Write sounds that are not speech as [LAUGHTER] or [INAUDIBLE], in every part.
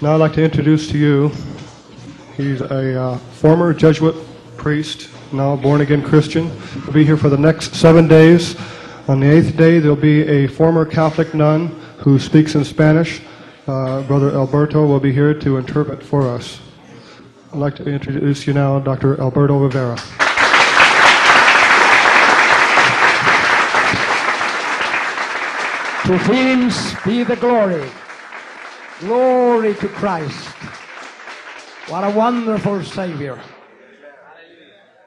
Now I'd like to introduce to you, he's a uh, former Jesuit priest, now born again Christian. He'll be here for the next seven days. On the eighth day, there'll be a former Catholic nun who speaks in Spanish. Uh, Brother Alberto will be here to interpret for us. I'd like to introduce you now, Dr. Alberto Rivera. To him be the glory. Glory to Christ. What a wonderful Savior.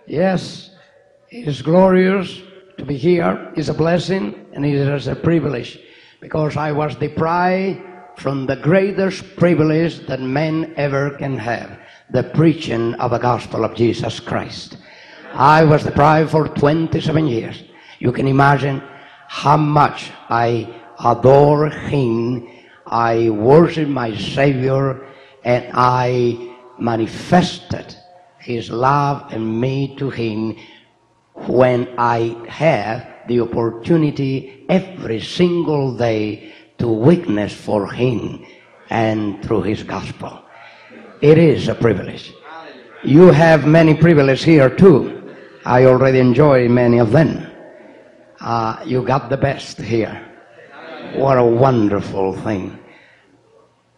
Yes, it is glorious to be here. It's a blessing and it is a privilege because I was deprived from the greatest privilege that men ever can have the preaching of the gospel of Jesus Christ. I was deprived for 27 years. You can imagine how much I adore Him, I worship my Savior, and I manifested His love and me to Him when I have the opportunity every single day to witness for Him and through His gospel. It is a privilege. You have many privileges here too. I already enjoy many of them. Uh, you got the best here. What a wonderful thing.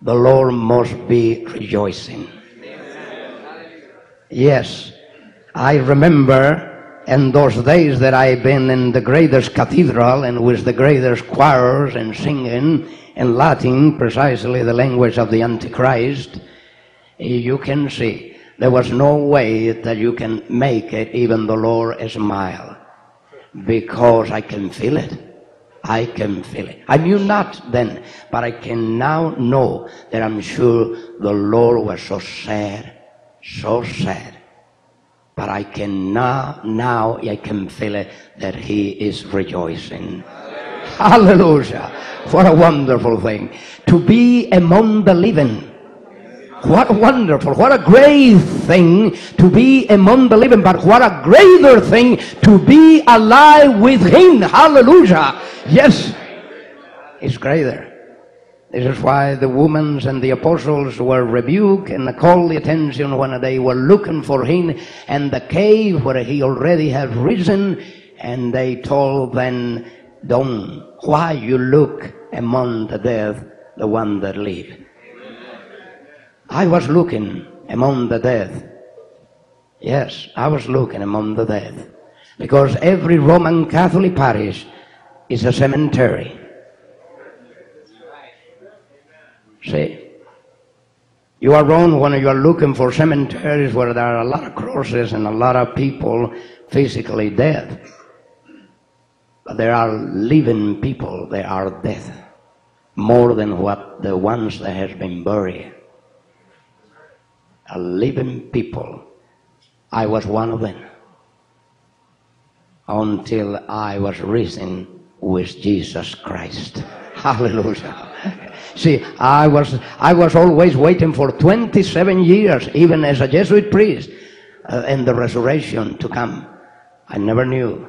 The Lord must be rejoicing. Yes, I remember in those days that I've been in the greatest cathedral and with the greatest choirs and singing in Latin, precisely the language of the Antichrist, you can see there was no way that you can make it even the Lord smile because I can feel it. I can feel it. I knew not then, but I can now know that I'm sure the Lord was so sad, so sad. But I can now, now I can feel it that He is rejoicing. Hallelujah. What a wonderful thing. To be among the living. What wonderful, what a great thing to be among the living, but what a greater thing to be alive with Him. Hallelujah. Yes, it's greater. This is why the women and the apostles were rebuked and called the attention when they were looking for him and the cave where he already had risen, and they told them, Don't, why you look among the dead, the one that live. I was looking among the dead. Yes, I was looking among the dead. Because every Roman Catholic parish is a cemetery. See, you are wrong when you are looking for cemeteries where there are a lot of crosses and a lot of people physically dead. But there are living people, they are dead. More than what the ones that has been buried. Living people. I was one of them. Until I was risen with Jesus Christ. [LAUGHS] Hallelujah. See, I was, I was always waiting for 27 years, even as a Jesuit priest, uh, and the resurrection to come. I never knew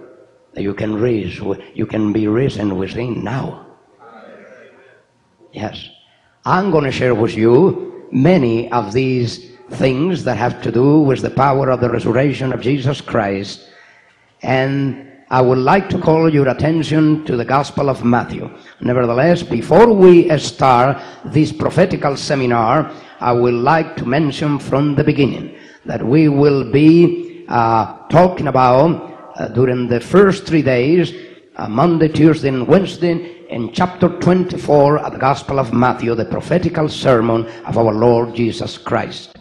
that you can raise, you can be risen within now. Yes. I'm going to share with you many of these things that have to do with the power of the resurrection of Jesus Christ. And I would like to call your attention to the Gospel of Matthew. Nevertheless, before we start this prophetical seminar, I would like to mention from the beginning that we will be uh, talking about uh, during the first three days, uh, Monday, Tuesday, and Wednesday, in chapter 24 of the Gospel of Matthew, the prophetical sermon of our Lord Jesus Christ.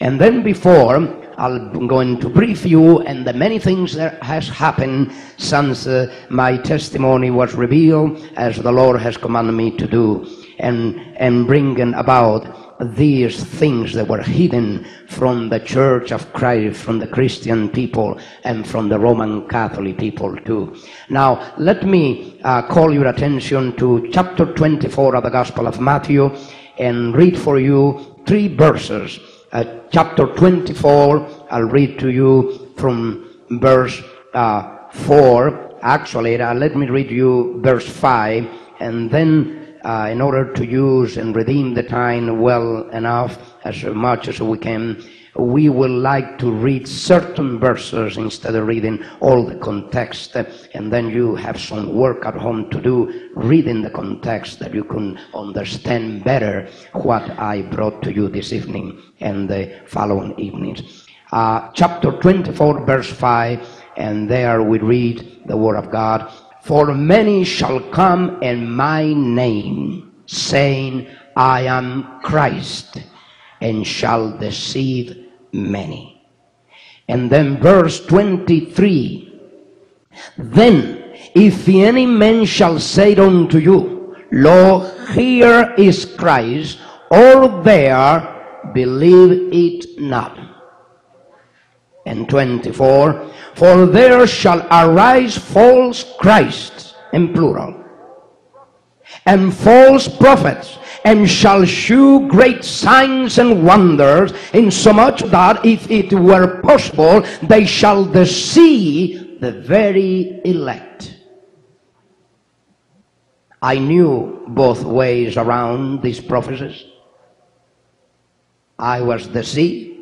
And then before, I'm going to brief you and the many things that has happened since uh, my testimony was revealed as the Lord has commanded me to do and, and bringing about these things that were hidden from the church of Christ, from the Christian people, and from the Roman Catholic people too. Now, let me uh, call your attention to chapter 24 of the Gospel of Matthew and read for you three verses uh, chapter 24. I'll read to you from verse uh, 4. Actually, uh, let me read you verse 5, and then uh, in order to use and redeem the time well enough, as much as we can, we would like to read certain verses instead of reading all the context, and then you have some work at home to do, reading the context that you can understand better what I brought to you this evening and the following evenings. Uh, chapter 24, verse 5, and there we read the Word of God. For many shall come in my name, saying, I am Christ, and shall deceive many. And then verse 23 Then, if any man shall say unto you, Lo, here is Christ, or there, believe it not. And 24 For there shall arise false Christs, in plural, and false prophets, and shall shew great signs and wonders, insomuch that if it were possible, they shall deceive the very elect. I knew both ways around these prophecies. I was deceived,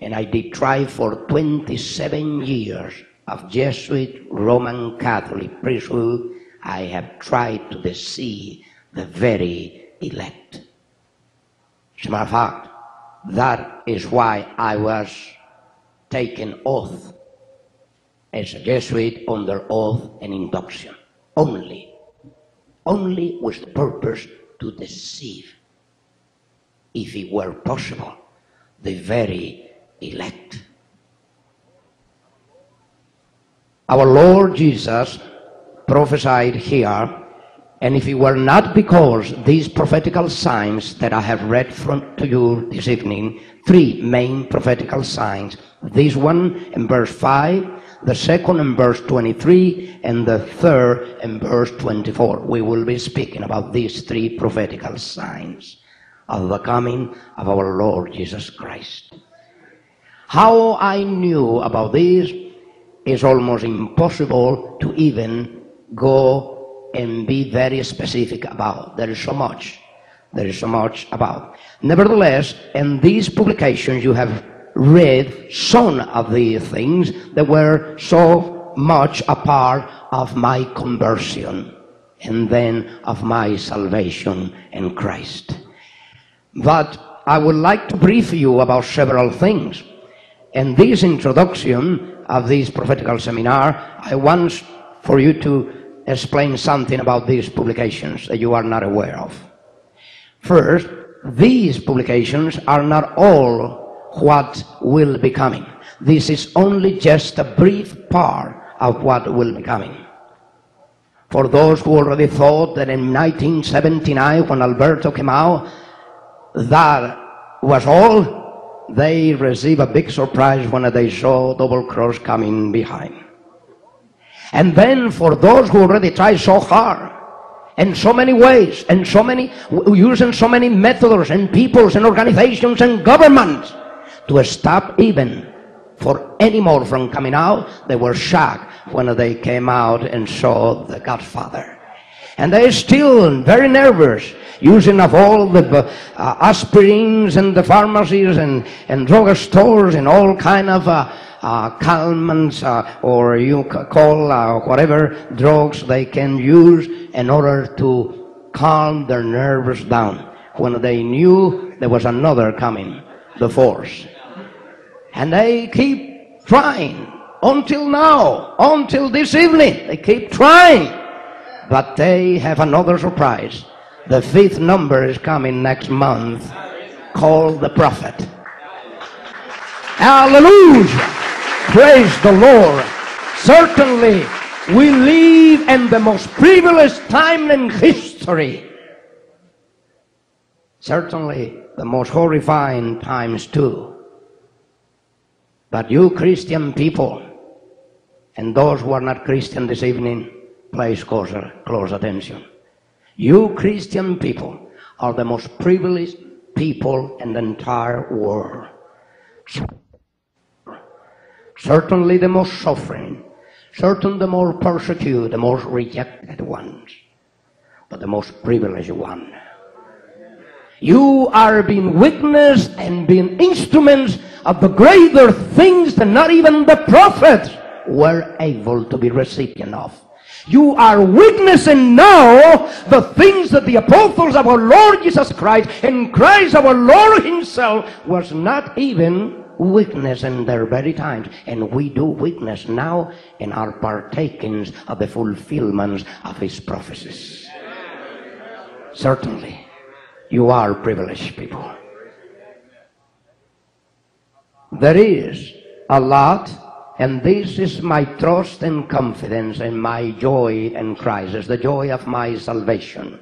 and I did try for 27 years of Jesuit Roman Catholic priesthood. I have tried to deceive the very elect. As a matter of fact, that is why I was taken oath as a Jesuit under oath and induction. Only, only with the purpose to deceive, if it were possible, the very elect. Our Lord Jesus prophesied here and if it were not because these prophetical signs that I have read from to you this evening, three main prophetical signs. This one in verse 5, the second in verse 23, and the third in verse 24. We will be speaking about these three prophetical signs of the coming of our Lord Jesus Christ. How I knew about this is almost impossible to even go and be very specific about. There is so much. There is so much about. Nevertheless, in these publications, you have read some of the things that were so much a part of my conversion and then of my salvation in Christ. But I would like to brief you about several things. In this introduction of this prophetical seminar, I want for you to explain something about these publications that you are not aware of. First, these publications are not all what will be coming. This is only just a brief part of what will be coming. For those who already thought that in 1979, when Alberto came out, that was all, they received a big surprise when they saw Double Cross coming behind. And then for those who already tried so hard, in so many ways, and so many, using so many methods and peoples and organizations and governments to stop even for any more from coming out, they were shocked when they came out and saw the Godfather. And they're still very nervous using of all the uh, aspirins and the pharmacies and, and drug stores and all kind of uh, calmants uh, or you call uh, whatever drugs they can use in order to calm their nerves down when they knew there was another coming, the force. And they keep trying until now, until this evening. They keep trying. But they have another surprise. The fifth number is coming next month called the prophet. Hallelujah. Praise the Lord. Certainly, we live in the most privileged time in history. Certainly, the most horrifying times too. But you Christian people, and those who are not Christian this evening, please close, close attention. You Christian people are the most privileged people in the entire world certainly the most suffering, certainly the more persecuted, the most rejected ones. but the most privileged one. You are being witness and being instruments of the greater things that not even the prophets were able to be recipient of. You are witnessing now the things that the apostles of our Lord Jesus Christ and Christ our Lord himself was not even witness in their very times. And we do witness now in our partakings of the fulfillments of his prophecies. Certainly, you are privileged people. There is a lot and this is my trust and confidence and my joy in Christ, is the joy of my salvation.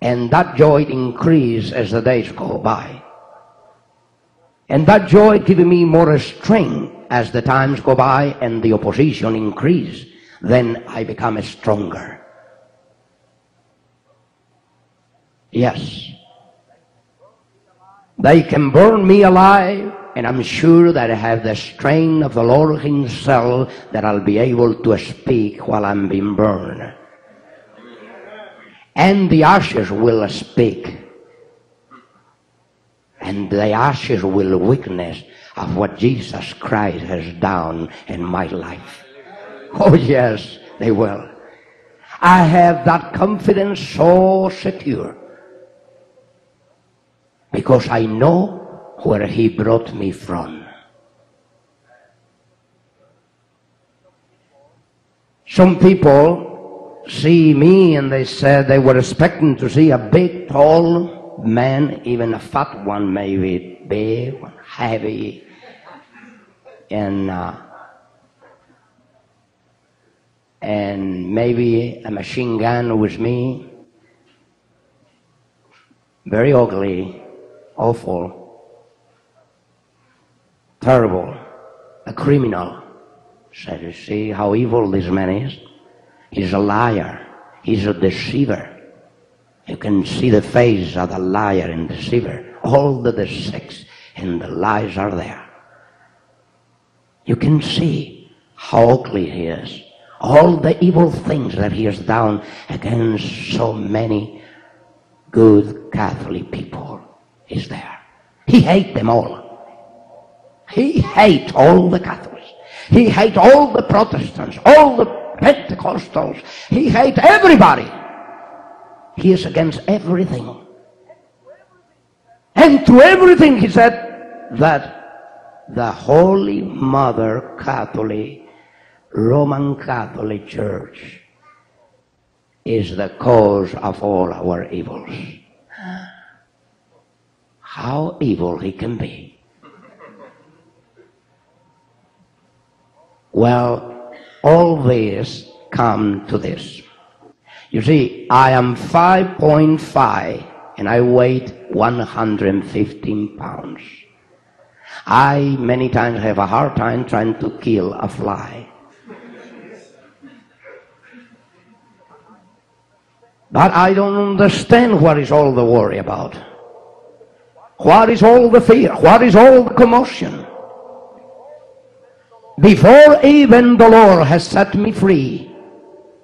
And that joy increases as the days go by. And that joy giving me more strength as the times go by and the opposition increase, then I become stronger. Yes. They can burn me alive, and I'm sure that I have the strength of the Lord Himself that I'll be able to speak while I'm being burned. And the ashes will speak. And the ashes will witness of what Jesus Christ has done in my life. Oh, yes, they will. I have that confidence so secure because I know where he brought me from. Some people see me and they said they were expecting to see a big, tall man, even a fat one, maybe big, heavy, and uh, and maybe a machine gun with me. Very ugly, awful terrible, a criminal. Said, you see how evil this man is? He's a liar. He's a deceiver. You can see the face of the liar and deceiver. All the deceit and the lies are there. You can see how ugly he is. All the evil things that he has done against so many good Catholic people is there. He hates them all. He hates all the Catholics. He hates all the Protestants, all the Pentecostals. He hates everybody. He is against everything. And to everything he said that the Holy Mother Catholic, Roman Catholic Church is the cause of all our evils. How evil he can be. Well, all this come to this. You see, I am 5.5 and I weigh 115 pounds. I many times have a hard time trying to kill a fly. But I don't understand what is all the worry about. What is all the fear? What is all the commotion? Before even the Lord has set me free,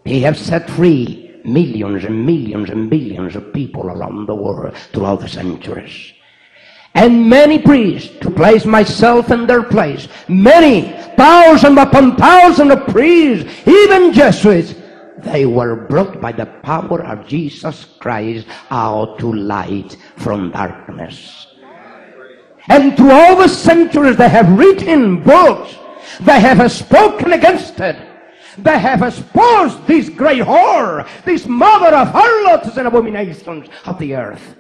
He has set free millions and millions and billions of people around the world throughout the centuries. And many priests, to place myself in their place, many, thousand upon thousand of priests, even Jesuits, they were brought by the power of Jesus Christ out to light from darkness. And through all the centuries they have written books they have spoken against it. They have exposed this great whore, this mother of harlots and abominations of the earth.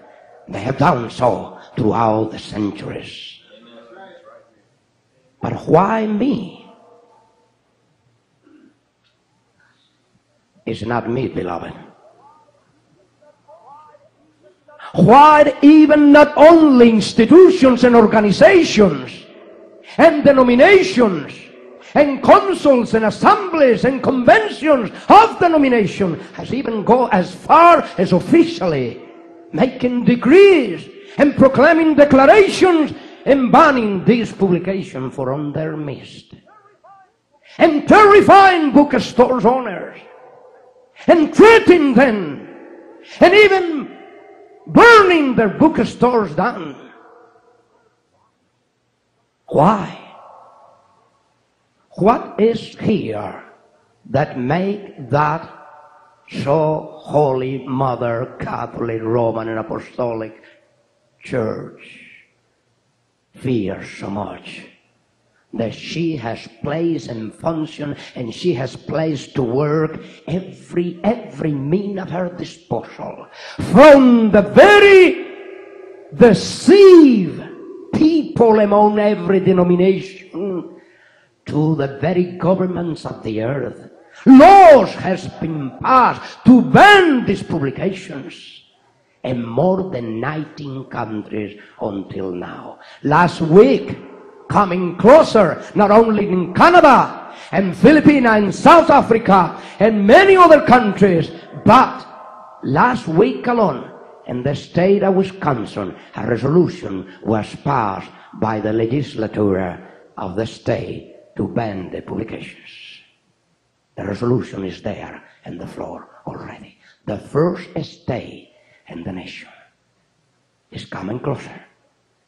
They have done so throughout the centuries. But why me? It's not me, beloved. Why even not only institutions and organizations and denominations and councils and assemblies and conventions of denomination has even go as far as officially making decrees and proclaiming declarations and banning this publication for on their midst and terrifying bookstores owners and treating them and even burning their bookstores down. Why? What is here that make that so holy Mother Catholic Roman and Apostolic Church fear so much? that she has place and function and she has place to work every every mean at her disposal from the very deceive people among every denomination to the very governments of the earth. Laws has been passed to ban these publications in more than 19 countries until now. Last week coming closer, not only in Canada and Philippines and South Africa and many other countries, but last week alone in the state of Wisconsin, a resolution was passed by the legislature of the state to ban the publications. The resolution is there in the floor already. The first state in the nation is coming closer,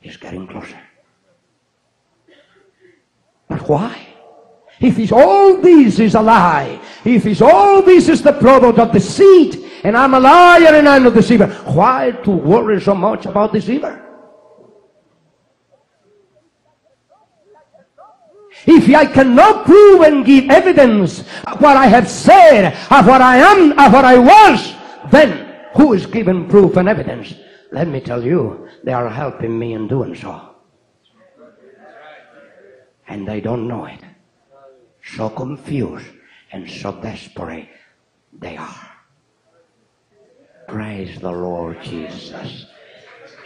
is getting closer. But why? If it's all this is a lie, if it's all this is the product of deceit, and I'm a liar and I'm a deceiver, why to worry so much about deceiver? If I cannot prove and give evidence of what I have said, of what I am, of what I was, then who is giving proof and evidence? Let me tell you, they are helping me in doing so and they don't know it. So confused and so desperate they are. Praise the Lord Jesus.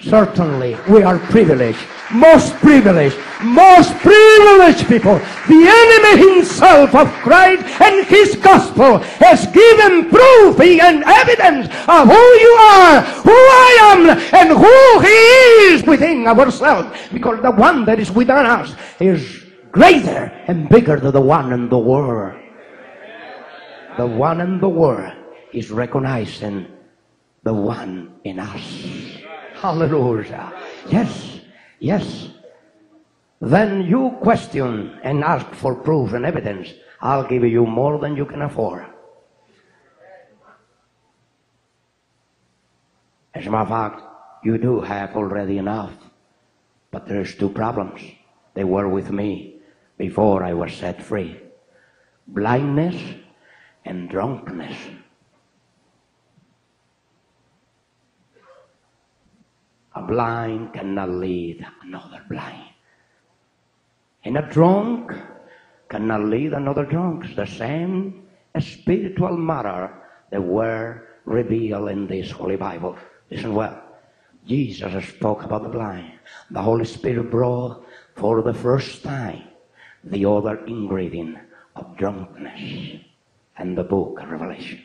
Certainly, we are privileged, most privileged, most privileged people. The enemy himself of Christ and his gospel has given proof and evidence of who you are, who I am, and who he is within ourselves. Because the one that is within us is greater and bigger than the one in the world. The one in the world is recognizing the one in us. Hallelujah. Yes, yes. Then you question and ask for proof and evidence. I'll give you more than you can afford. As a matter of fact, you do have already enough. But there's two problems. They were with me before I was set free blindness and drunkenness. A blind cannot lead another blind. And a drunk cannot lead another drunk. The same spiritual matter that were revealed in this Holy Bible. Listen well. Jesus spoke about the blind. The Holy Spirit brought for the first time the other ingredient of drunkenness and the book of Revelation.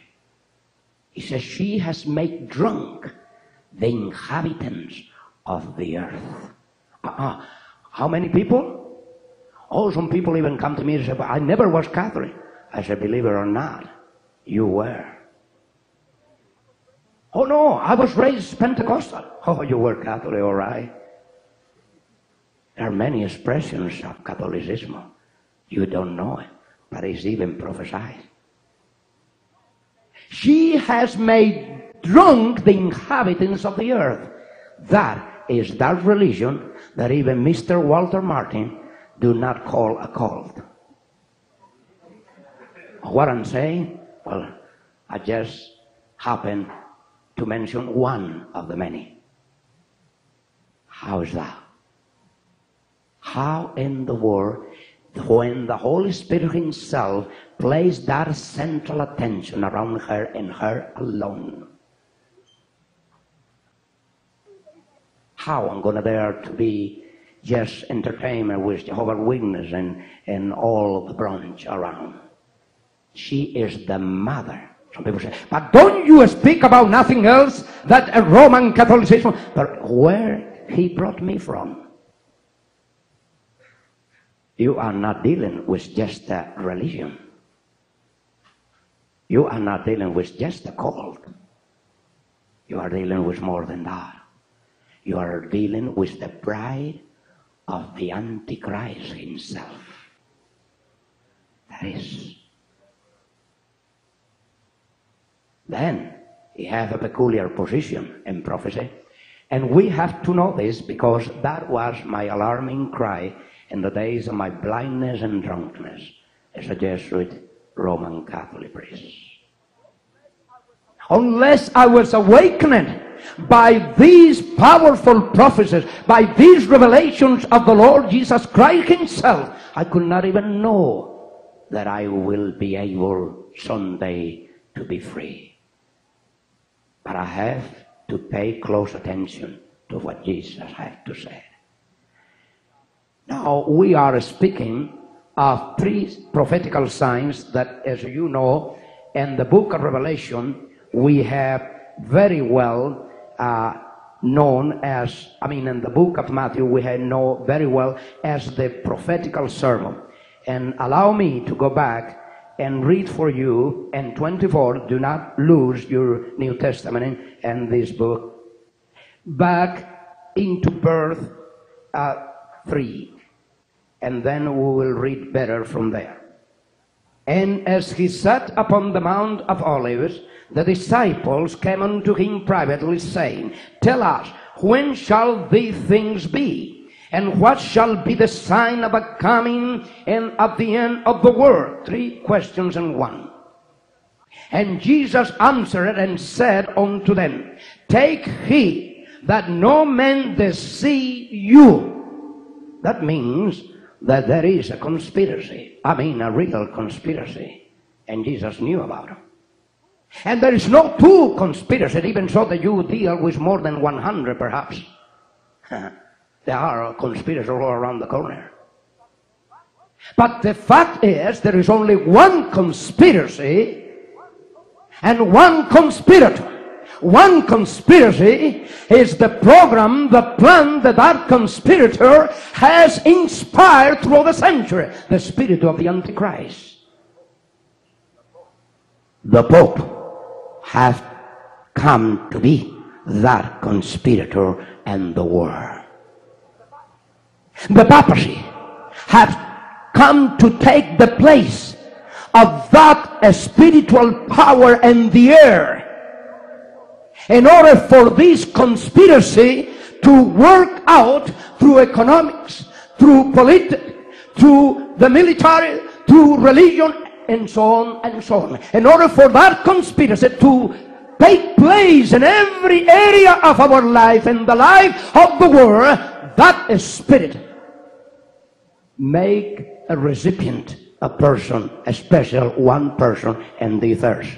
He says, She has made drunk the inhabitants of the earth. Uh-uh. How many people? Oh, some people even come to me and say, I never was Catholic. I said, believe it or not, you were. Oh no, I was raised Pentecostal. Oh, you were Catholic, all right. There are many expressions of Catholicism. You don't know it, but it's even prophesied. She has made drunk the inhabitants of the earth. That is that religion that even Mr. Walter Martin do not call a cult. What I'm saying? Well, I just happen to mention one of the many. How is that? How in the world, when the Holy Spirit Himself placed that central attention around her and her alone, how I'm going to dare to be just entertainment with Jehovah's Witness and, and all the branch around. She is the mother. Some people say, but don't you speak about nothing else that a Roman Catholicism? But where he brought me from? You are not dealing with just a religion. You are not dealing with just a cult. You are dealing with more than that. You are dealing with the bride of the Antichrist himself. That is. Then he have a peculiar position in prophecy. And we have to know this because that was my alarming cry in the days of my blindness and drunkenness as a Jesuit Roman Catholic priest. Unless I was awakened by these powerful prophecies, by these revelations of the Lord Jesus Christ Himself, I could not even know that I will be able someday to be free. But I have to pay close attention to what Jesus had to say. Now, we are speaking of three prophetical signs that, as you know, in the book of Revelation, we have very well uh, known as, I mean, in the book of Matthew, we know very well as the prophetical sermon. And allow me to go back and read for you in 24. Do not lose your New Testament and this book. Back into birth uh, 3 and then we will read better from there. And as he sat upon the Mount of Olives, the disciples came unto him privately, saying, Tell us, when shall these things be? And what shall be the sign of a coming and of the end of the world? Three questions in one. And Jesus answered and said unto them, Take heed that no man deceive you. That means that there is a conspiracy. I mean, a real conspiracy. And Jesus knew about it. And there is no two conspiracies, even so that you deal with more than 100 perhaps. [LAUGHS] there are conspirators all around the corner. But the fact is, there is only one conspiracy and one conspirator. One conspiracy is the program, the plan that that conspirator has inspired through the century. The spirit of the Antichrist. The Pope has come to be that conspirator and the war. The papacy has come to take the place of that spiritual power in the air in order for this conspiracy to work out through economics, through politics, through the military, through religion, and so on and so on. In order for that conspiracy to take place in every area of our life and the life of the world, that spirit make a recipient a person, a special one person in the earth.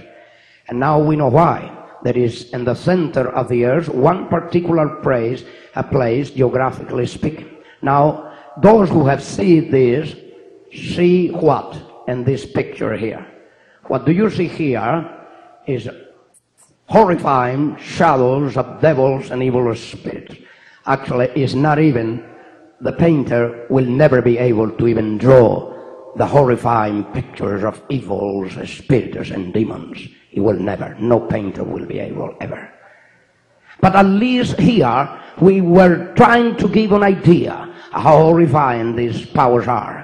And now we know why that is in the center of the earth, one particular place, a place geographically speaking. Now, those who have seen this see what in this picture here? What do you see here is horrifying shadows of devils and evil spirits. Actually, it's not even, the painter will never be able to even draw the horrifying pictures of evils, spirits, and demons. He will never. No painter will be able ever. But at least here we were trying to give an idea how horrifying these powers are.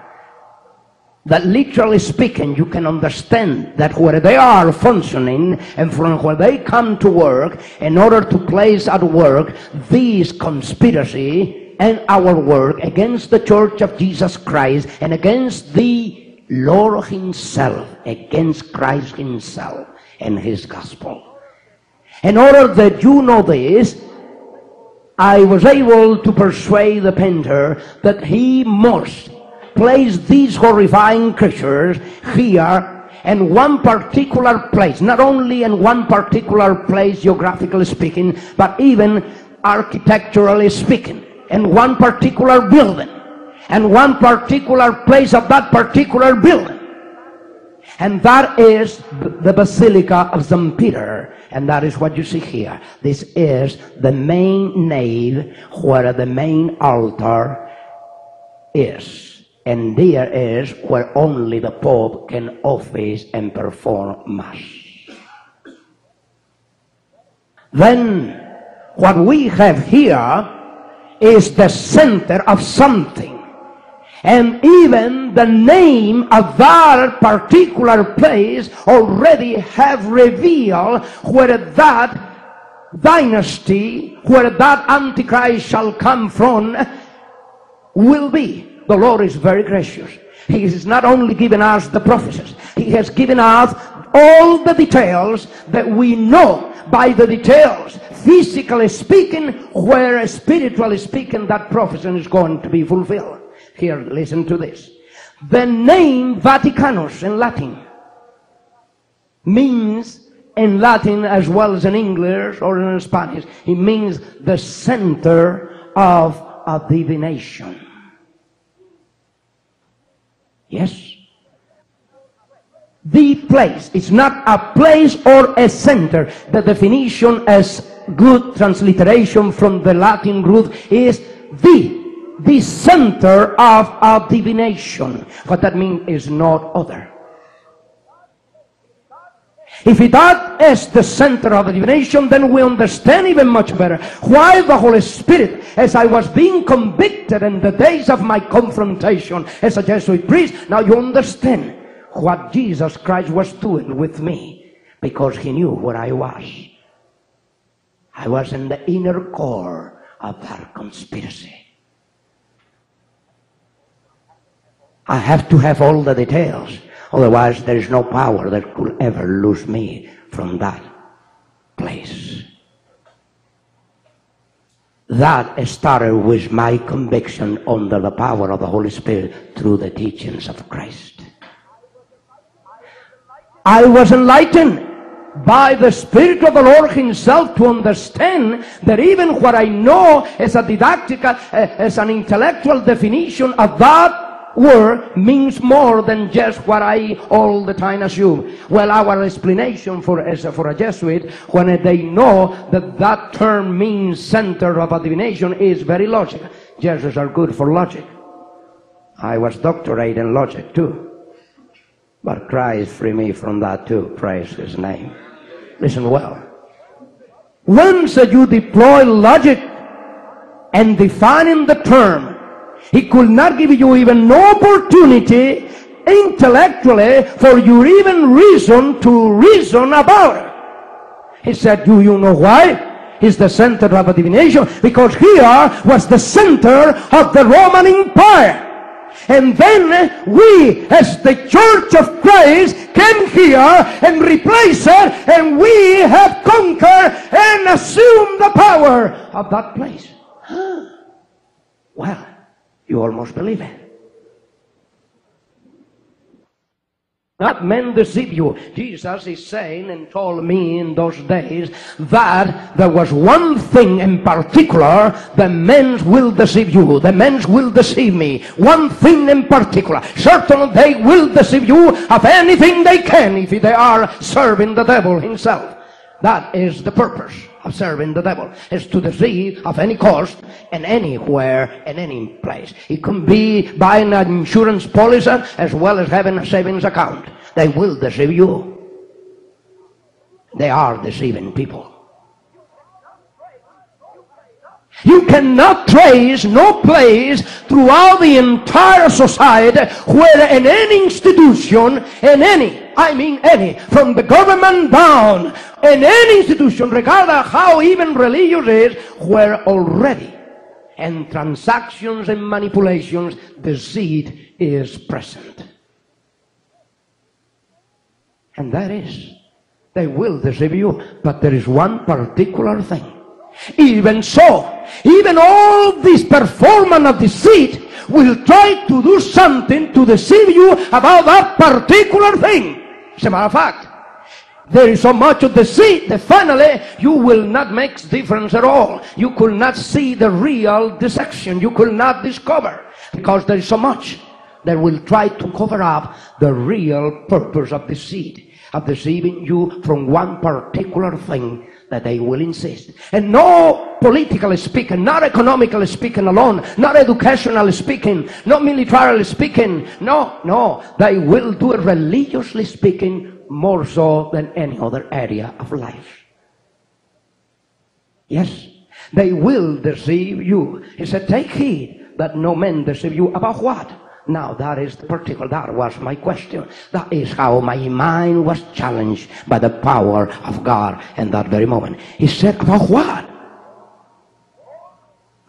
That literally speaking, you can understand that where they are functioning and from where they come to work, in order to place at work this conspiracy and our work against the church of Jesus Christ and against the Lord Himself, against Christ Himself and his gospel. In order that you know this, I was able to persuade the painter that he must place these horrifying creatures here in one particular place, not only in one particular place geographically speaking, but even architecturally speaking, in one particular building, and one particular place of that particular building. And that is the Basilica of St. Peter. And that is what you see here. This is the main nave where the main altar is. And there is where only the Pope can office and perform Mass. then what we have here is the center of something. And even the name of that particular place already have revealed where that dynasty, where that Antichrist shall come from, will be. The Lord is very gracious. He has not only given us the prophecies, He has given us all the details that we know by the details, physically speaking, where spiritually speaking, that prophecy is going to be fulfilled. Here, listen to this. The name Vaticanus in Latin means in Latin as well as in English or in Spanish, it means the center of a divination. Yes? The place. It's not a place or a center. The definition as good transliteration from the Latin root is the the center of our divination. What that means is not other. If that is the center of the divination, then we understand even much better why the Holy Spirit, as I was being convicted in the days of my confrontation as a Jesuit priest, now you understand what Jesus Christ was doing with me because he knew where I was. I was in the inner core of that conspiracy. I have to have all the details. Otherwise, there is no power that could ever lose me from that place. That started with my conviction under the power of the Holy Spirit through the teachings of Christ. I was enlightened by the Spirit of the Lord Himself to understand that even what I know as a didactic, uh, as an intellectual definition of that word means more than just what I all the time assume. Well, our explanation for, as a, for a Jesuit, when they know that that term means center of divination, is very logical. Jesuits are good for logic. I was doctorate in logic too. But Christ free me from that too. Praise His name. Listen well. Once you deploy logic and defining the term he could not give you even no opportunity intellectually for you even reason to reason about it. He said, do you know why? He's the center of a divination because here was the center of the Roman Empire. And then we, as the Church of Christ, came here and replaced it, and we have conquered and assumed the power of that place. [GASPS] Well, you almost believe it. Not men deceive you. Jesus is saying and told me in those days that there was one thing in particular the men will deceive you. The men will deceive me. One thing in particular. Certainly they will deceive you of anything they can if they are serving the devil himself. That is the purpose of serving the devil is to deceive of any cost and anywhere and any place. It can be buying an insurance policy as well as having a savings account. They will deceive you. They are deceiving people. You cannot trace no place throughout the entire society where in any institution, in any, I mean any, from the government down, in any institution, regardless how even religious is, where already in transactions and manipulations, deceit is present. And that is, they will deceive you, but there is one particular thing even so, even all this performance of deceit will try to do something to deceive you about that particular thing. As a matter of fact, there is so much of deceit that finally you will not make difference at all. You could not see the real deception. You could not discover because there is so much that will try to cover up the real purpose of deceit, of deceiving you from one particular thing that they will insist. And no politically speaking, not economically speaking alone, not educationally speaking, not militarily speaking. No, no. They will do it religiously speaking more so than any other area of life. Yes, they will deceive you. He said, Take heed that no man deceive you about what? Now that is the particular, that was my question. That is how my mind was challenged by the power of God in that very moment. He said, for what?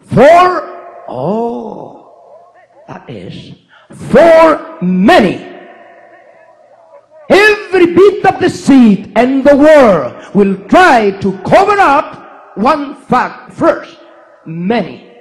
For, oh, that is, for many. Every bit of the seed and the world will try to cover up one fact first. Many.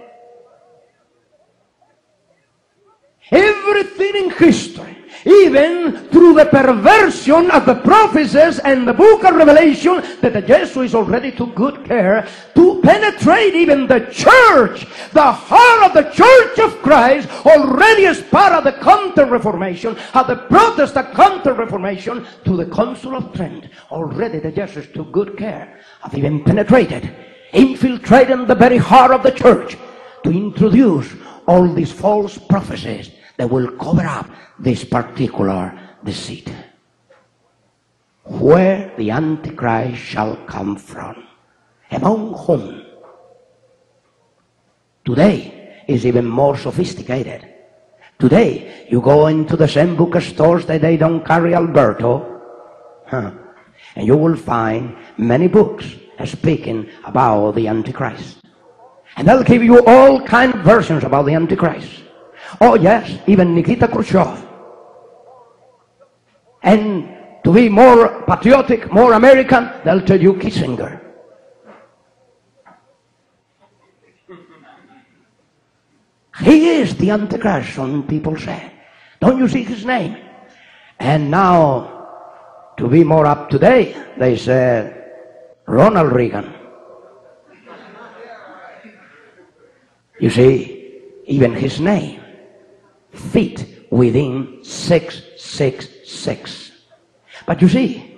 Everything in history, even through the perversion of the prophecies and the book of Revelation, that the Jesuits already took good care to penetrate even the church, the heart of the church of Christ, already as part of the Counter Reformation, of the Protestant Counter Reformation, to the Council of Trent. Already the Jesuits took good care of even penetrated, infiltrating the very heart of the church to introduce all these false prophecies that will cover up this particular deceit. Where the Antichrist shall come from, among whom today is even more sophisticated. Today, you go into the same bookstores that they don't carry Alberto, huh, and you will find many books speaking about the Antichrist. And they'll give you all kind of versions about the Antichrist. Oh yes, even Nikita Khrushchev. And to be more patriotic, more American, they'll tell you Kissinger. He is the Antichrist, some people say. Don't you see his name? And now, to be more up to date, they say Ronald Reagan. You see, even his name fit within 666. But you see,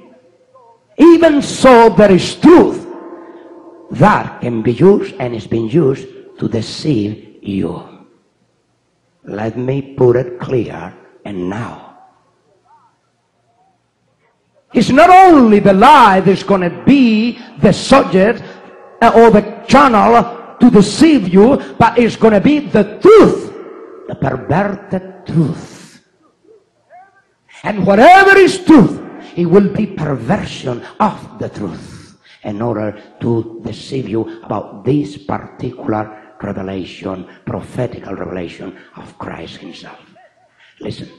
even so there is truth that can be used and is being used to deceive you. Let me put it clear and now. It's not only the lie that's going to be the subject uh, or the channel to deceive you, but it's going to be the truth, the perverted truth. And whatever is truth, it will be perversion of the truth in order to deceive you about this particular revelation, prophetical revelation of Christ Himself. Listen.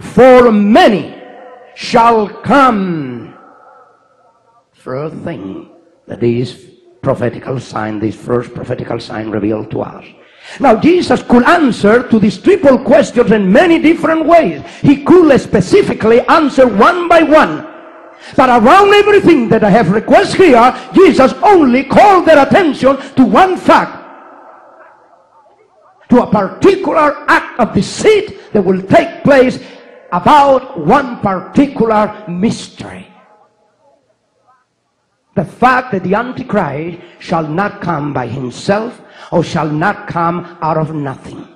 For many shall come first thing that is prophetical sign, this first prophetical sign revealed to us. Now, Jesus could answer to these triple questions in many different ways. He could specifically answer one by one. But around everything that I have requested here, Jesus only called their attention to one fact. To a particular act of deceit that will take place about one particular mystery the fact that the Antichrist shall not come by himself or shall not come out of nothing.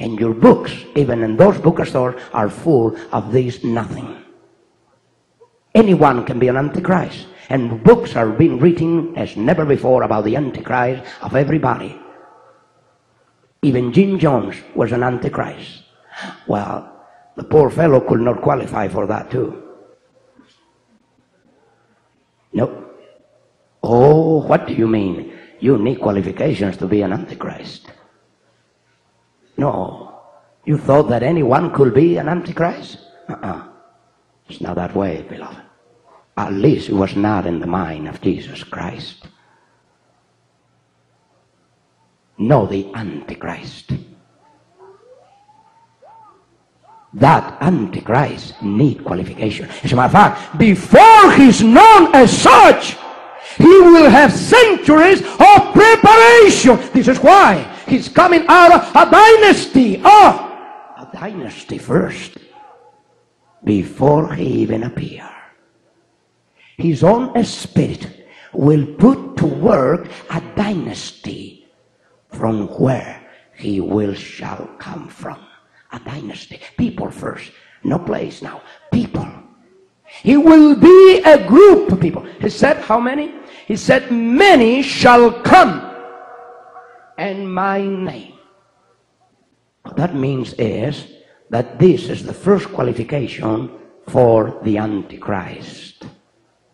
And your books, even in those bookstores, are full of this nothing. Anyone can be an Antichrist. And books are being written as never before about the Antichrist of everybody. Even Jim Jones was an Antichrist. Well, the poor fellow could not qualify for that too. No. Oh, what do you mean? You need qualifications to be an Antichrist. No. You thought that anyone could be an Antichrist? Uh-uh. It's not that way, beloved. At least it was not in the mind of Jesus Christ. No, the Antichrist. That Antichrist need qualification. As a matter of fact, before he's known as such, he will have centuries of preparation. This is why he's coming out of a dynasty. Oh, a dynasty first. Before he even appear. His own spirit will put to work a dynasty from where he will shall come from a dynasty. People first. No place now. People. He will be a group of people. He said, how many? He said, many shall come in my name. What that means is that this is the first qualification for the Antichrist.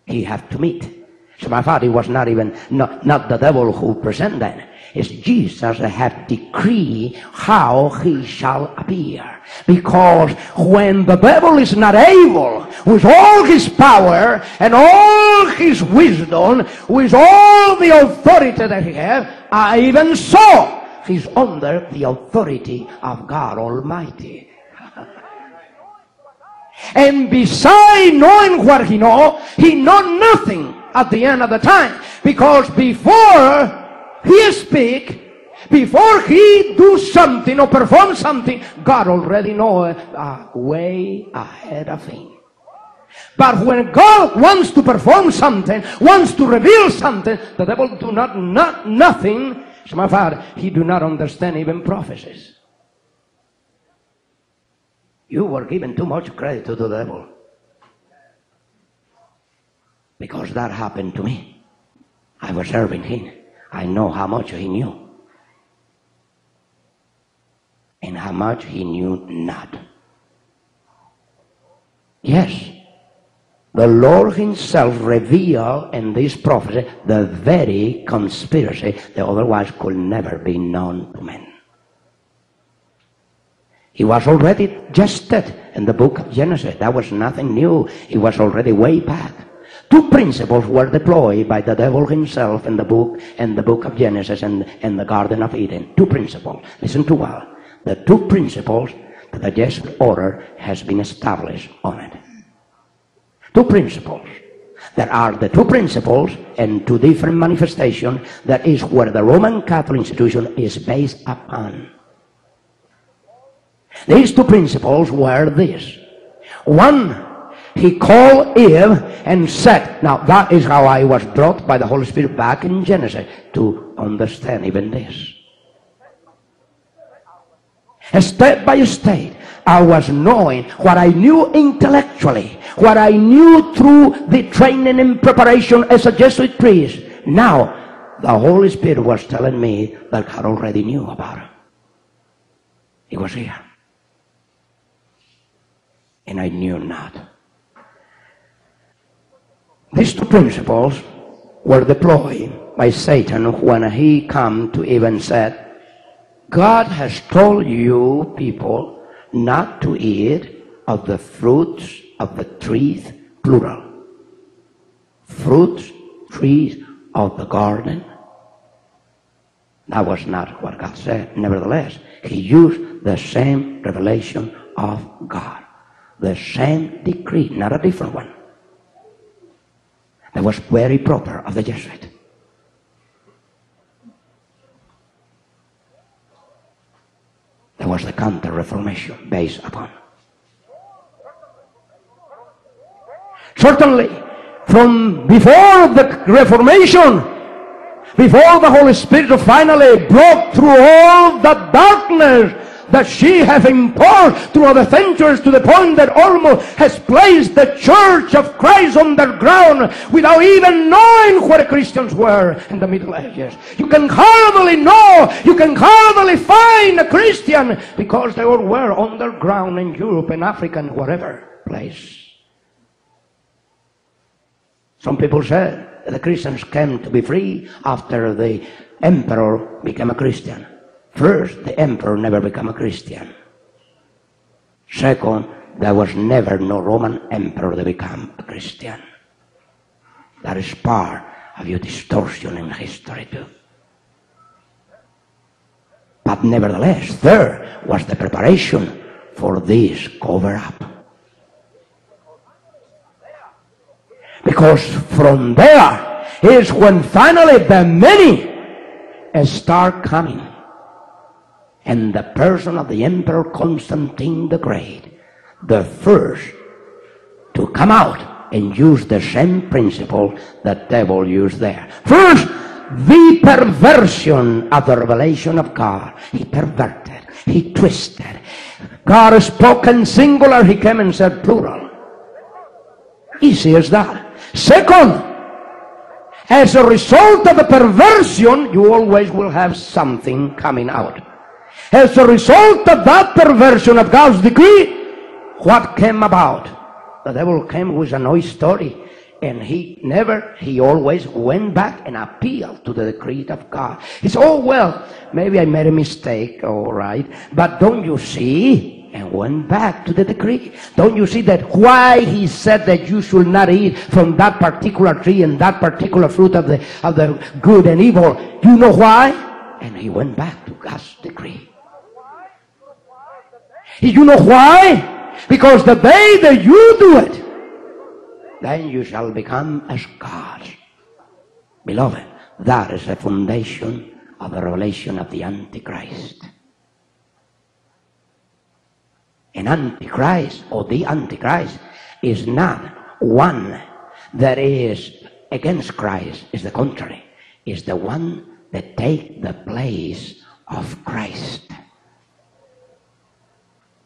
He have to meet. So my father was not even, not, not the devil who presented. It's Jesus have decreed how he shall appear. Because when the devil is not able, with all his power and all his wisdom, with all the authority that he have, I even saw he's under the authority of God Almighty. [LAUGHS] and beside knowing what he know, he know nothing at the end of the time. Because before he speak, before he do something or perform something, God already know uh, way ahead of him. But when God wants to perform something, wants to reveal something, the devil do not, not nothing. As he do not understand even prophecies. You were given too much credit to the devil. Because that happened to me. I was serving him. I know how much he knew. And how much he knew not. Yes. The Lord Himself revealed in this prophecy the very conspiracy that otherwise could never be known to men. He was already gested in the book of Genesis. That was nothing new. He was already way back. Two principles were deployed by the devil himself in the book in the book of Genesis and in the Garden of Eden. Two principles. Listen to well. The two principles that the Jesuit order has been established on it. Two principles. There are the two principles and two different manifestations that is where the Roman Catholic institution is based upon. These two principles were this. One he called Eve and said, now that is how I was brought by the Holy Spirit back in Genesis to understand even this. Step by step, I was knowing what I knew intellectually, what I knew through the training and preparation as a Jesuit priest. Now, the Holy Spirit was telling me that God already knew about it. He was here. And I knew not. These two principles were deployed by Satan when he came to even said, God has told you people not to eat of the fruits of the trees, plural. Fruits, trees of the garden. That was not what God said. Nevertheless, he used the same revelation of God. The same decree, not a different one that was very proper of the Jesuit. That was the Counter Reformation based upon. Certainly, from before the Reformation, before the Holy Spirit finally broke through all the darkness that she have imposed through the centuries to the point that almost has placed the church of Christ underground without even knowing where Christians were in the Middle Ages. You can hardly know, you can hardly find a Christian because they all were underground in Europe and Africa and whatever place. Some people said the Christians came to be free after the emperor became a Christian. First, the emperor never became a Christian. Second, there was never no Roman emperor that became a Christian. That is part of your distortion in history too. But nevertheless, there was the preparation for this cover up. Because from there is when finally the many start coming and the person of the Emperor Constantine the Great, the first to come out and use the same principle that devil used there. First, the perversion of the revelation of God. He perverted, he twisted. God spoke in singular, he came and said plural. Easy as that. Second, as a result of the perversion, you always will have something coming out. As a result of that perversion of God's decree, what came about? The devil came with a noise story and he never, he always went back and appealed to the decree of God. He said, oh well, maybe I made a mistake, all right, but don't you see? And went back to the decree. Don't you see that why he said that you should not eat from that particular tree and that particular fruit of the, of the good and evil? Do You know why? And he went back to God's decree. You know why? Because the day that you do it, then you shall become as God. Beloved, that is the foundation of the revelation of the Antichrist. An Antichrist or the Antichrist is not one that is against Christ, is the contrary, is the one that take the place of Christ.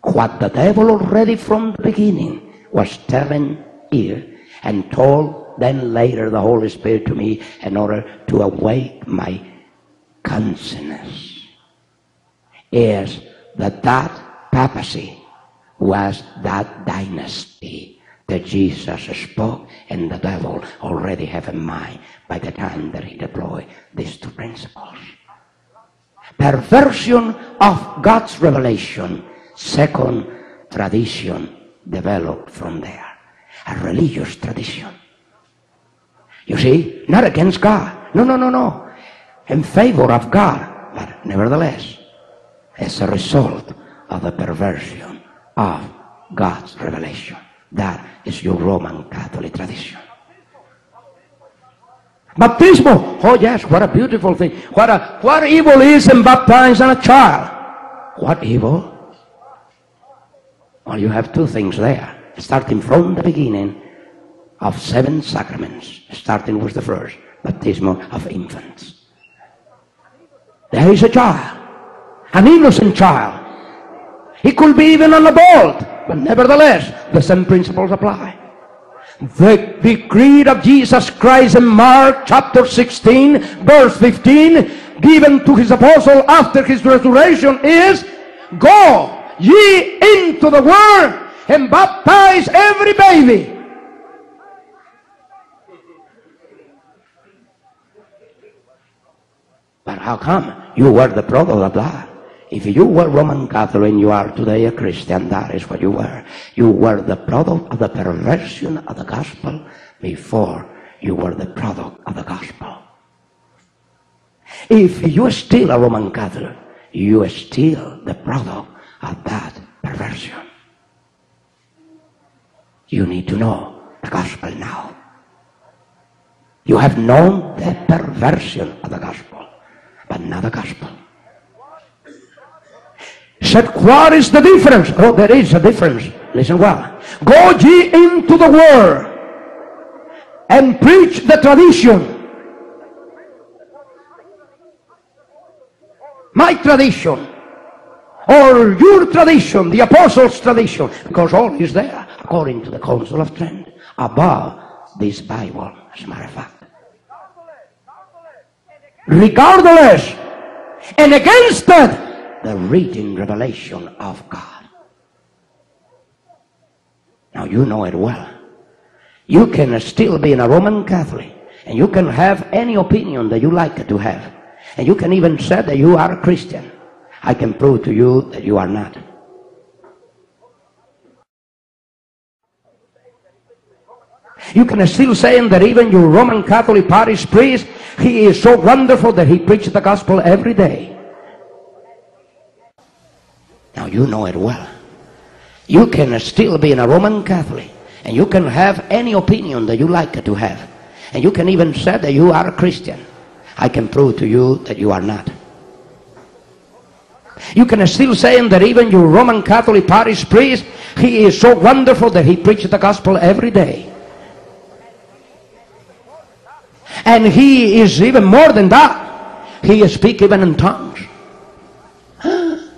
What the devil already from the beginning was telling here and told then later the Holy Spirit to me in order to awake my consciousness is that that papacy was that dynasty that Jesus spoke and the devil already have in mind by the time that he deployed these two principles. Perversion of God's revelation. Second, tradition developed from there a religious tradition. You see, not against God. No, no, no, no. In favor of God. But nevertheless, as a result of the perversion of God's revelation. That is your Roman Catholic tradition. Baptismo. Oh yes, what a beautiful thing. What a what evil is in baptizing a child? What evil? Well, you have two things there starting from the beginning of seven sacraments, starting with the first, baptism of infants. There is a child, an innocent child. He could be even an adult, but nevertheless, the same principles apply. The decree of Jesus Christ in Mark chapter 16, verse 15, given to his apostle after his resurrection is, Go ye into the world and baptize every baby. But how come? You were the product of that. If you were Roman Catholic and you are today a Christian, that is what you were. You were the product of the perversion of the gospel before you were the product of the gospel. If you are still a Roman Catholic, you are still the product of that perversion. You need to know the gospel now. You have known the perversion of the gospel, but not the gospel. Said, what is the difference? Oh, there is a difference. Listen well. Go ye into the world and preach the tradition. My tradition. Or your tradition, the apostles' tradition. Because all is there according to the Council of Trent, above this Bible, as a matter of fact. Regardless and against it, the written revelation of God. Now you know it well. You can still be in a Roman Catholic and you can have any opinion that you like to have. And you can even say that you are a Christian. I can prove to you that you are not. You can still say that even your Roman Catholic parish priest, he is so wonderful that he preaches the gospel every day. Now you know it well. You can still be in a Roman Catholic and you can have any opinion that you like to have. And you can even say that you are a Christian. I can prove to you that you are not. You can still say that even your Roman Catholic parish priest, he is so wonderful that he preaches the gospel every day. And he is even more than that. He speaks even in tongues. [GASPS]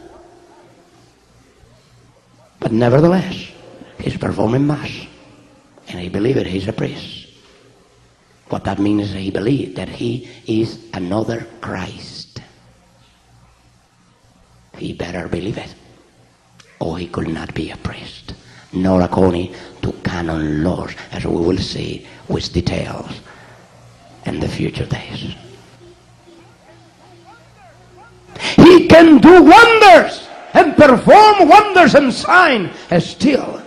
But nevertheless, he's performing mass. And he believed he's a priest. What that means is he believed that he is another Christ. He better believe it. Or he could not be a priest. Nor according to canon laws, as we will see with details in the future days. He can do wonders and perform wonders and signs still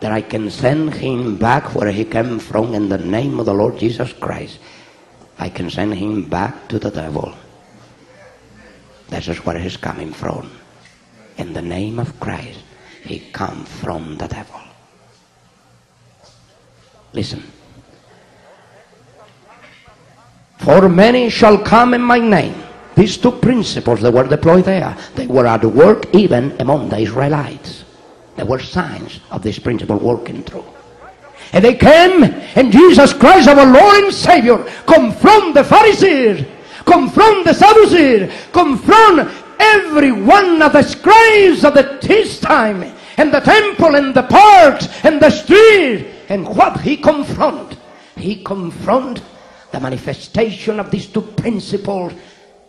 that I can send him back where he came from in the name of the Lord Jesus Christ. I can send him back to the devil. This is where he's coming from. In the name of Christ, he come from the devil. Listen. For many shall come in my name. These two principles that were deployed there, they were at work even among the Israelites. There were signs of this principle working through. And they came, and Jesus Christ, our Lord and Savior, confront the Pharisees, confront the Sadducees, confront every one of the scribes of the time, and the temple, and the parks, and the street. And what he confront? He confront the manifestation of these two principles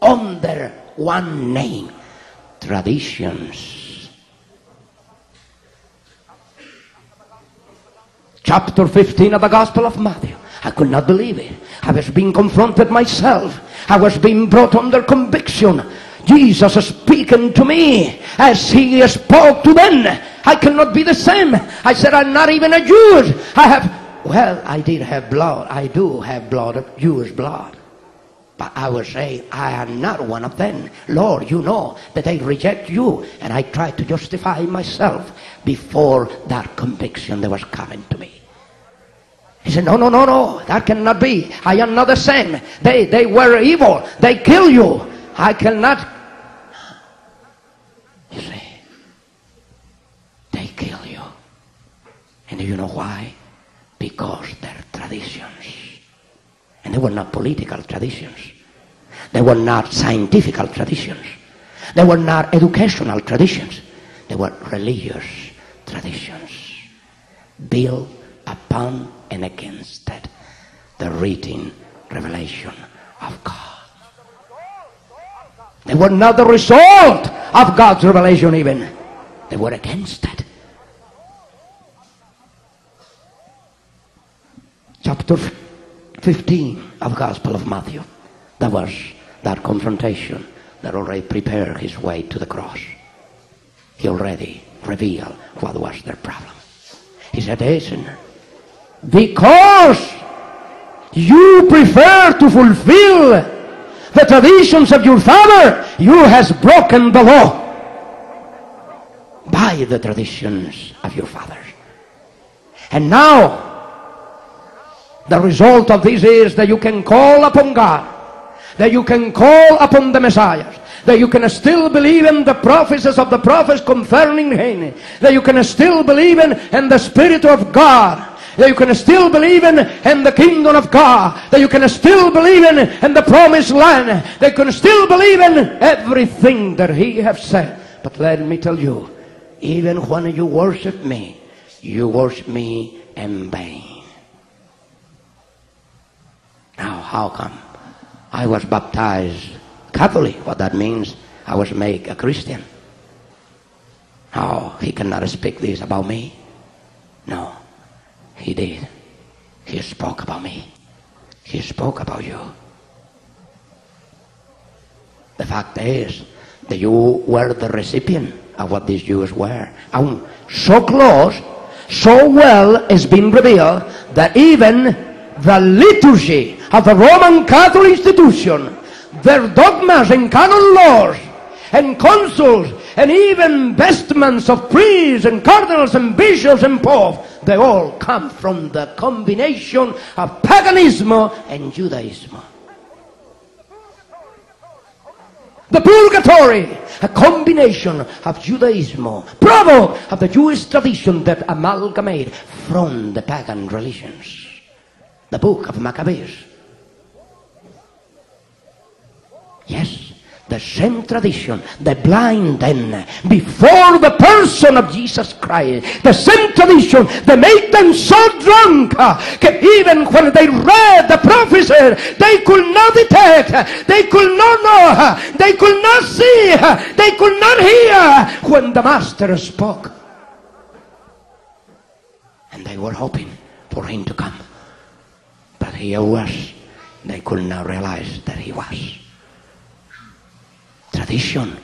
under one name traditions. Chapter 15 of the Gospel of Matthew. I could not believe it. I was being confronted myself. I was being brought under conviction. Jesus is speaking to me as he spoke to them. I cannot be the same. I said, I'm not even a Jew. I have, well, I did have blood. I do have blood of Jewish blood. But I will say, I am not one of them. Lord, you know that they reject you. And I tried to justify myself before that conviction that was coming to me. He said, no, no, no, no, that cannot be. I am not the same. They, they were evil. They kill you. I cannot. You see, they kill you. And do you know why? Because their traditions. And they were not political traditions. They were not scientific traditions. They were not educational traditions. They were religious traditions built upon and against it the written revelation of God. They were not the result of God's revelation even. They were against it. Chapter 15 of Gospel of Matthew. That was that confrontation that already prepared his way to the cross. He already revealed what was their problem. He said, listen, because you prefer to fulfill the traditions of your father, you has broken the law by the traditions of your father. And now, the result of this is that you can call upon God, that you can call upon the Messiah, that you can still believe in the prophecies of the prophets concerning him, that you can still believe in, in the Spirit of God, that you can still believe in, in the kingdom of God, that you can still believe in, in the promised land, that you can still believe in everything that he has said. But let me tell you, even when you worship me, you worship me in vain. Now, how come? I was baptized Catholic. What that means, I was made a Christian. Oh, he cannot speak this about me. No, he did. He spoke about me. He spoke about you. The fact is that you were the recipient of what these Jews were. And so close, so well it's been revealed that even the liturgy of the Roman Catholic institution, their dogmas and canon laws and consuls and even vestments of priests and cardinals and bishops and popes, they all come from the combination of paganism and Judaism. The purgatory, a combination of Judaism, bravo, of the Jewish tradition that amalgamate from the pagan religions. The book of Maccabees. Yes, the same tradition, the blind then, before the person of Jesus Christ, the same tradition that made them so drunk uh, that even when they read the prophecy, they could not detect, uh, they could not know, uh, they could not see, uh, they could not hear when the Master spoke. And they were hoping for him to come. But here was, they could not realize that he was. Tradition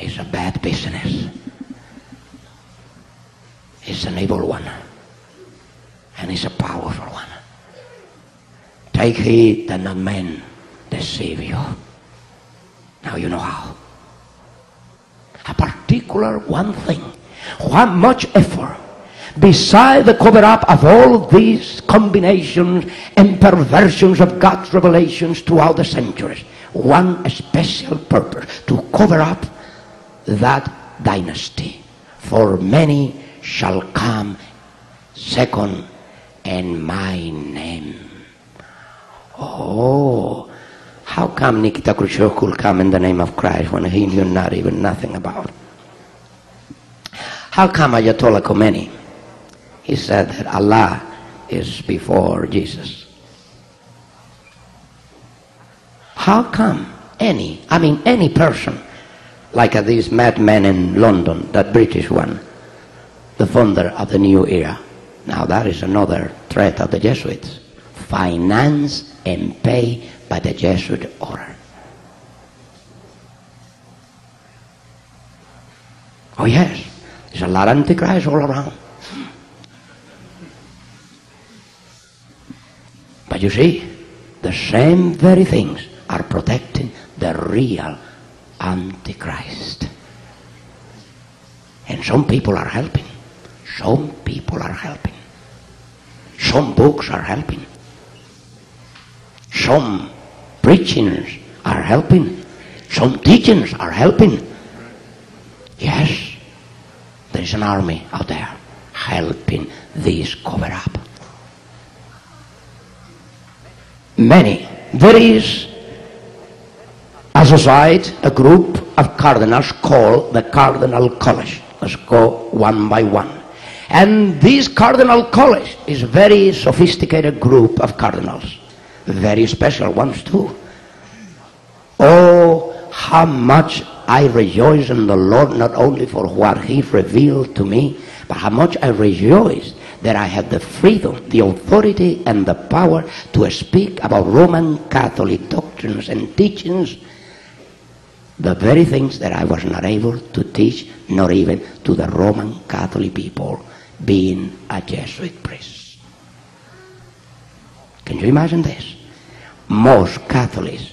is a bad business. It's an evil one. And it's a powerful one. Take heed that men deceive you. Now you know how. A particular one thing. How much effort beside the cover up of all these combinations and perversions of God's revelations throughout the centuries, one special purpose to cover up that dynasty. For many shall come second in my name. Oh, how come Nikita Khrushchev could come in the name of Christ when he knew not even nothing about? How come Ayatollah Khomeini? He said that Allah is before Jesus. How come any, I mean any person, like uh, these madmen in London, that British one, the founder of the new era. Now that is another threat of the Jesuits. Finance and pay by the Jesuit order. Oh yes, there's a lot of antichrist all around. But you see, the same very things are protecting the real Antichrist. And some people are helping. Some people are helping. Some books are helping. Some preachings are helping. Some teachings are helping. Yes, there is an army out there helping this cover up. Many. There is a society, a group of cardinals called the Cardinal College. Let's go one by one. And this Cardinal College is a very sophisticated group of cardinals. Very special ones too. Oh, how much I rejoice in the Lord, not only for what He revealed to me, but how much I rejoice that I have the freedom, the authority, and the power to speak about Roman Catholic doctrines and teachings, the very things that I was not able to teach, not even to the Roman Catholic people, being a Jesuit priest. Can you imagine this? Most Catholics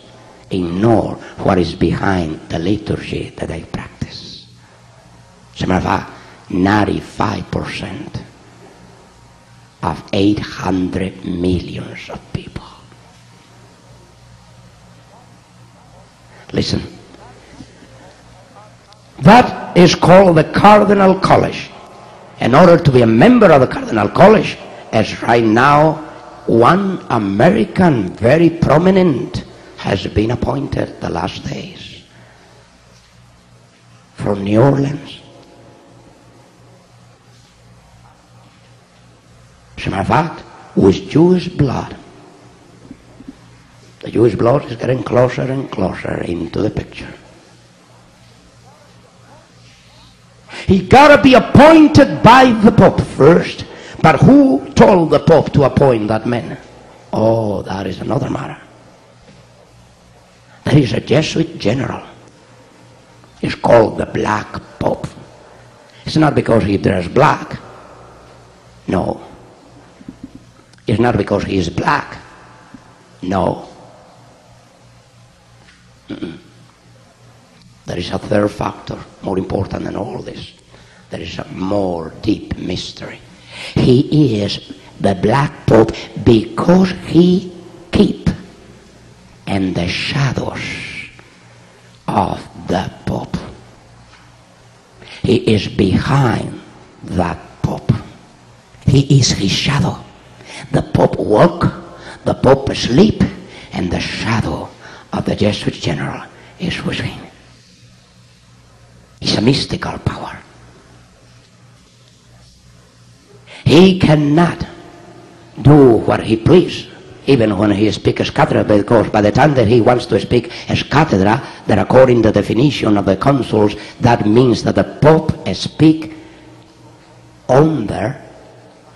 ignore what is behind the liturgy that they practice. As a matter of fact, 95% of 800 millions of people. Listen. That is called the Cardinal College. In order to be a member of the Cardinal College, as right now, one American very prominent has been appointed the last days from New Orleans. As a matter of fact, with Jewish blood. The Jewish blood is getting closer and closer into the picture. He got to be appointed by the Pope first. But who told the Pope to appoint that man? Oh, that is another matter. There is a Jesuit general. He's called the Black Pope. It's not because he dressed black. No. It's not because he is black. No. Mm-mm. There is a third factor, more important than all this. There is a more deep mystery. He is the black pope because he keep in the shadows of the pope. He is behind that pope. He is his shadow. The pope walk, the pope sleep, and the shadow of the Jesuit general is with him. It's a mystical power. He cannot do what he please, even when he speaks cathedra, because by the time that he wants to speak as cathedra, that according to the definition of the consuls, that means that the Pope speak under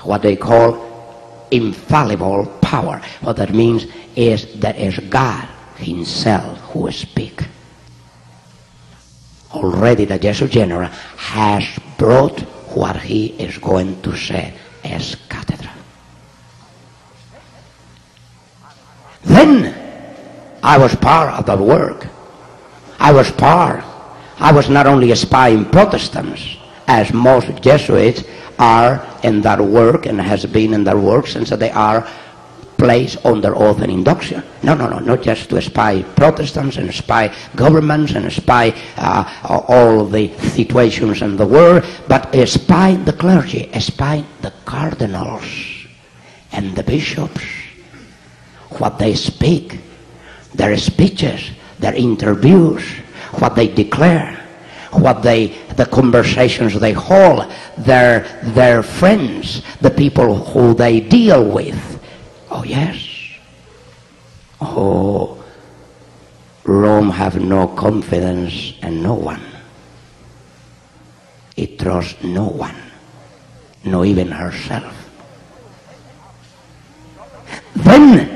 what they call infallible power. What that means is that it's God himself who speak. Already the Jesuit general has brought what he is going to say as cathedra. Then I was part of that work. I was part. I was not only spying Protestants, as most Jesuits are in that work and has been in that work since they are placed under oath and induction. No, no, no, not just to spy Protestants and spy governments and spy uh, all the situations in the world, but spy the clergy, spy the cardinals and the bishops, what they speak, their speeches, their interviews, what they declare what they the conversations they hold their their friends the people who they deal with oh yes. Oh rome have no confidence in no one. It trusts no one not even herself. Then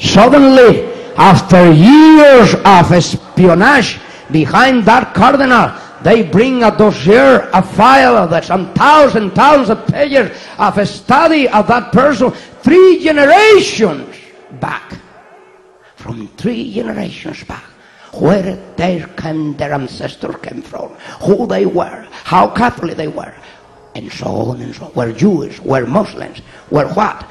suddenly after years of espionage behind that cardinal they bring a dossier, a file that some thousand, thousands of pages of a study of that person three generations back. From three generations back. Where they came, their ancestors came from, who they were, how Catholic they were, and so on and so on. Were Jewish, were Muslims, were what?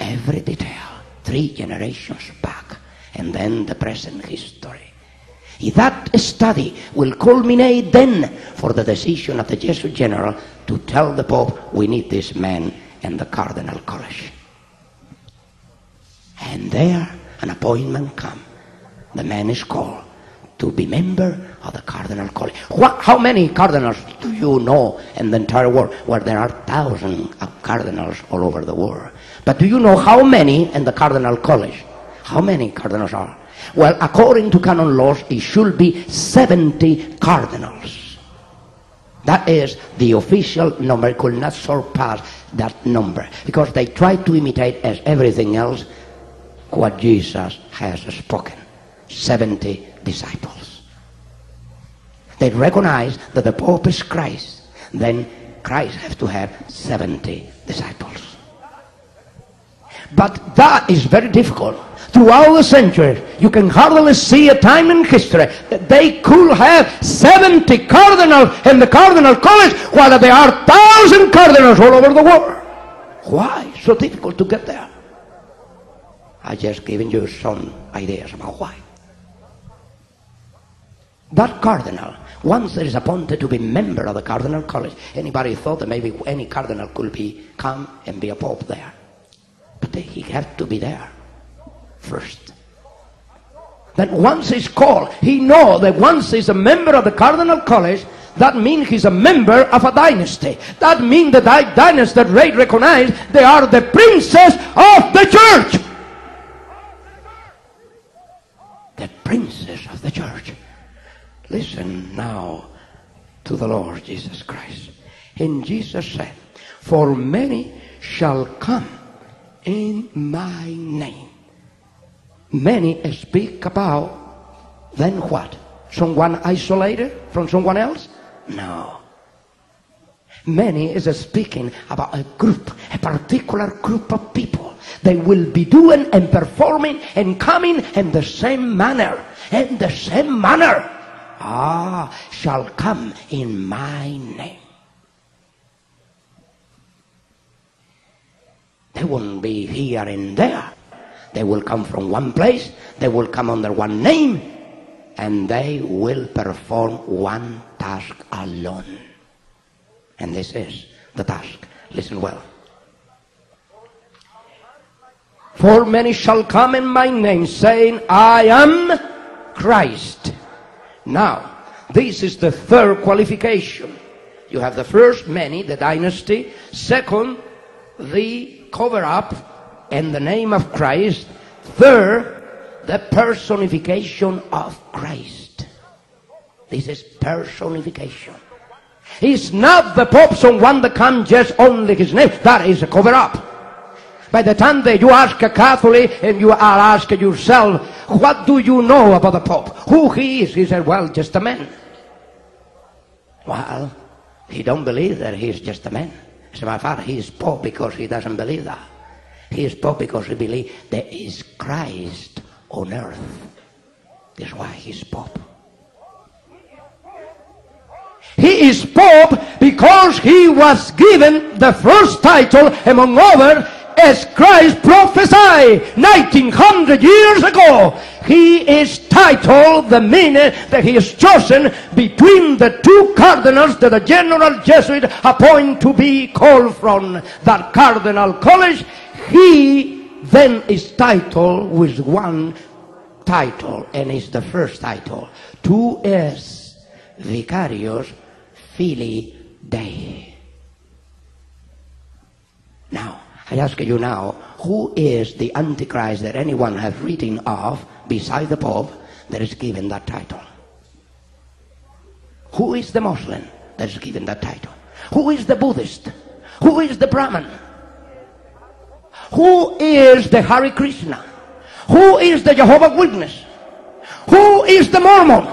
Every detail, three generations back, and then the present history. That study will culminate then for the decision of the Jesuit general to tell the Pope, we need this man in the Cardinal College. And there an appointment come. The man is called to be member of the Cardinal College. What, how many cardinals do you know in the entire world? Well, there are thousands of cardinals all over the world. But do you know how many in the Cardinal College? How many cardinals are? Well, according to canon laws, it should be 70 cardinals. That is the official number, could not surpass that number because they try to imitate as everything else what Jesus has spoken 70 disciples. They recognize that the Pope is Christ, then Christ has to have 70 disciples. But that is very difficult throughout the centuries, you can hardly see a time in history that they could have 70 cardinals in the Cardinal College while there are thousand cardinals all over the world. Why? So difficult to get there. I just given you some ideas about why. That cardinal, once there is appointed to be member of the Cardinal College, anybody thought that maybe any cardinal could be come and be a pope there. But he had to be there first. That once he's called, he know that once he's a member of the Cardinal College, that means he's a member of a dynasty. That means that dynasty that they recognize they are the princes of the church. The princes of the church. Listen now to the Lord Jesus Christ. And Jesus said, For many shall come in my name many speak about, then what? Someone isolated from someone else? No. Many is speaking about a group, a particular group of people. They will be doing and performing and coming in the same manner. In the same manner. Ah, shall come in my name. They won't be here and there. They will come from one place, they will come under one name, and they will perform one task alone. And this is the task. Listen well. For many shall come in my name, saying, I am Christ Now, this is the third qualification. You have the first, many, the dynasty. Second, the cover up and the name of Christ. Third, the personification of Christ. This is personification. It's not the Pope someone that comes just only his name. That is a cover up. By the time that you ask a Catholic and you are asking yourself, what do you know about the Pope? Who he is? He said, well, just a man. Well, he don't believe that he is just a man. As a matter of fact, he is Pope because he doesn't believe that. He is Pope because he believes there is Christ on earth. That's why he's Pope. He is Pope because he was given the first title among others as Christ prophesied 1900 years ago. He is titled the minute that he is chosen between the two cardinals that the general Jesuit appoint to be called from that cardinal college. He then is titled with one title and is the first title. Tu es vicarius filii Dei. Now, I ask you now, who is the Antichrist that anyone has written of beside the Pope that is given that title? Who is the Muslim that is given that title? Who is the Buddhist? Who is the Brahmin? Who is the Hare Krishna? Who is the Jehovah Witness? Who is the Mormon?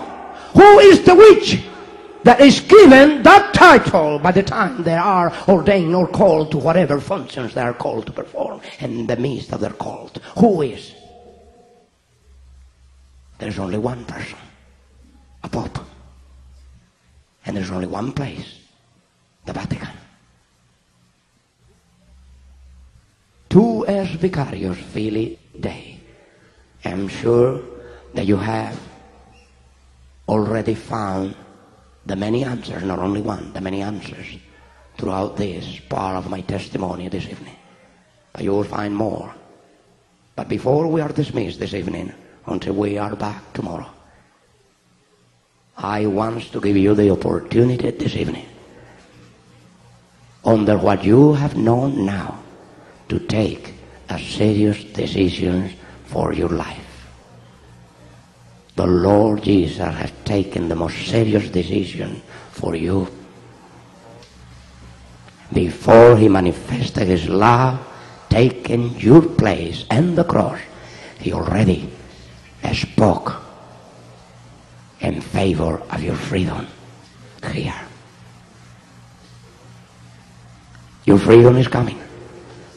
Who is the witch? That is given that title by the time they are ordained or called to whatever functions they are called to perform in the midst of their cult. Who is? There's only one person, a pope. And there's only one place, the Vatican. Tu es vicarius filii Dei. I'm sure that you have already found the many answers, not only one, the many answers throughout this part of my testimony this evening. But you will find more. But before we are dismissed this evening, until we are back tomorrow, I want to give you the opportunity this evening, under what you have known now, to take a serious decision for your life the Lord Jesus has taken the most serious decision for you. Before he manifested his love, taking your place and the cross, he already spoke in favor of your freedom here. Your freedom is coming.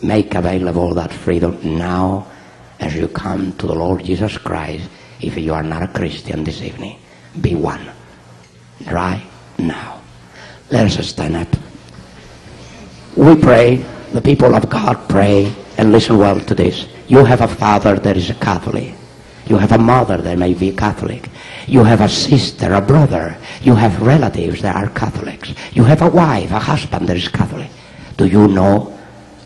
Make available that freedom now as you come to the Lord Jesus Christ if you are not a Christian this evening, be one right now. Let us stand up. We pray, the people of God pray, and listen well to this. You have a father that is a Catholic. You have a mother that may be Catholic. You have a sister, a brother. You have relatives that are Catholics. You have a wife, a husband that is Catholic. Do you know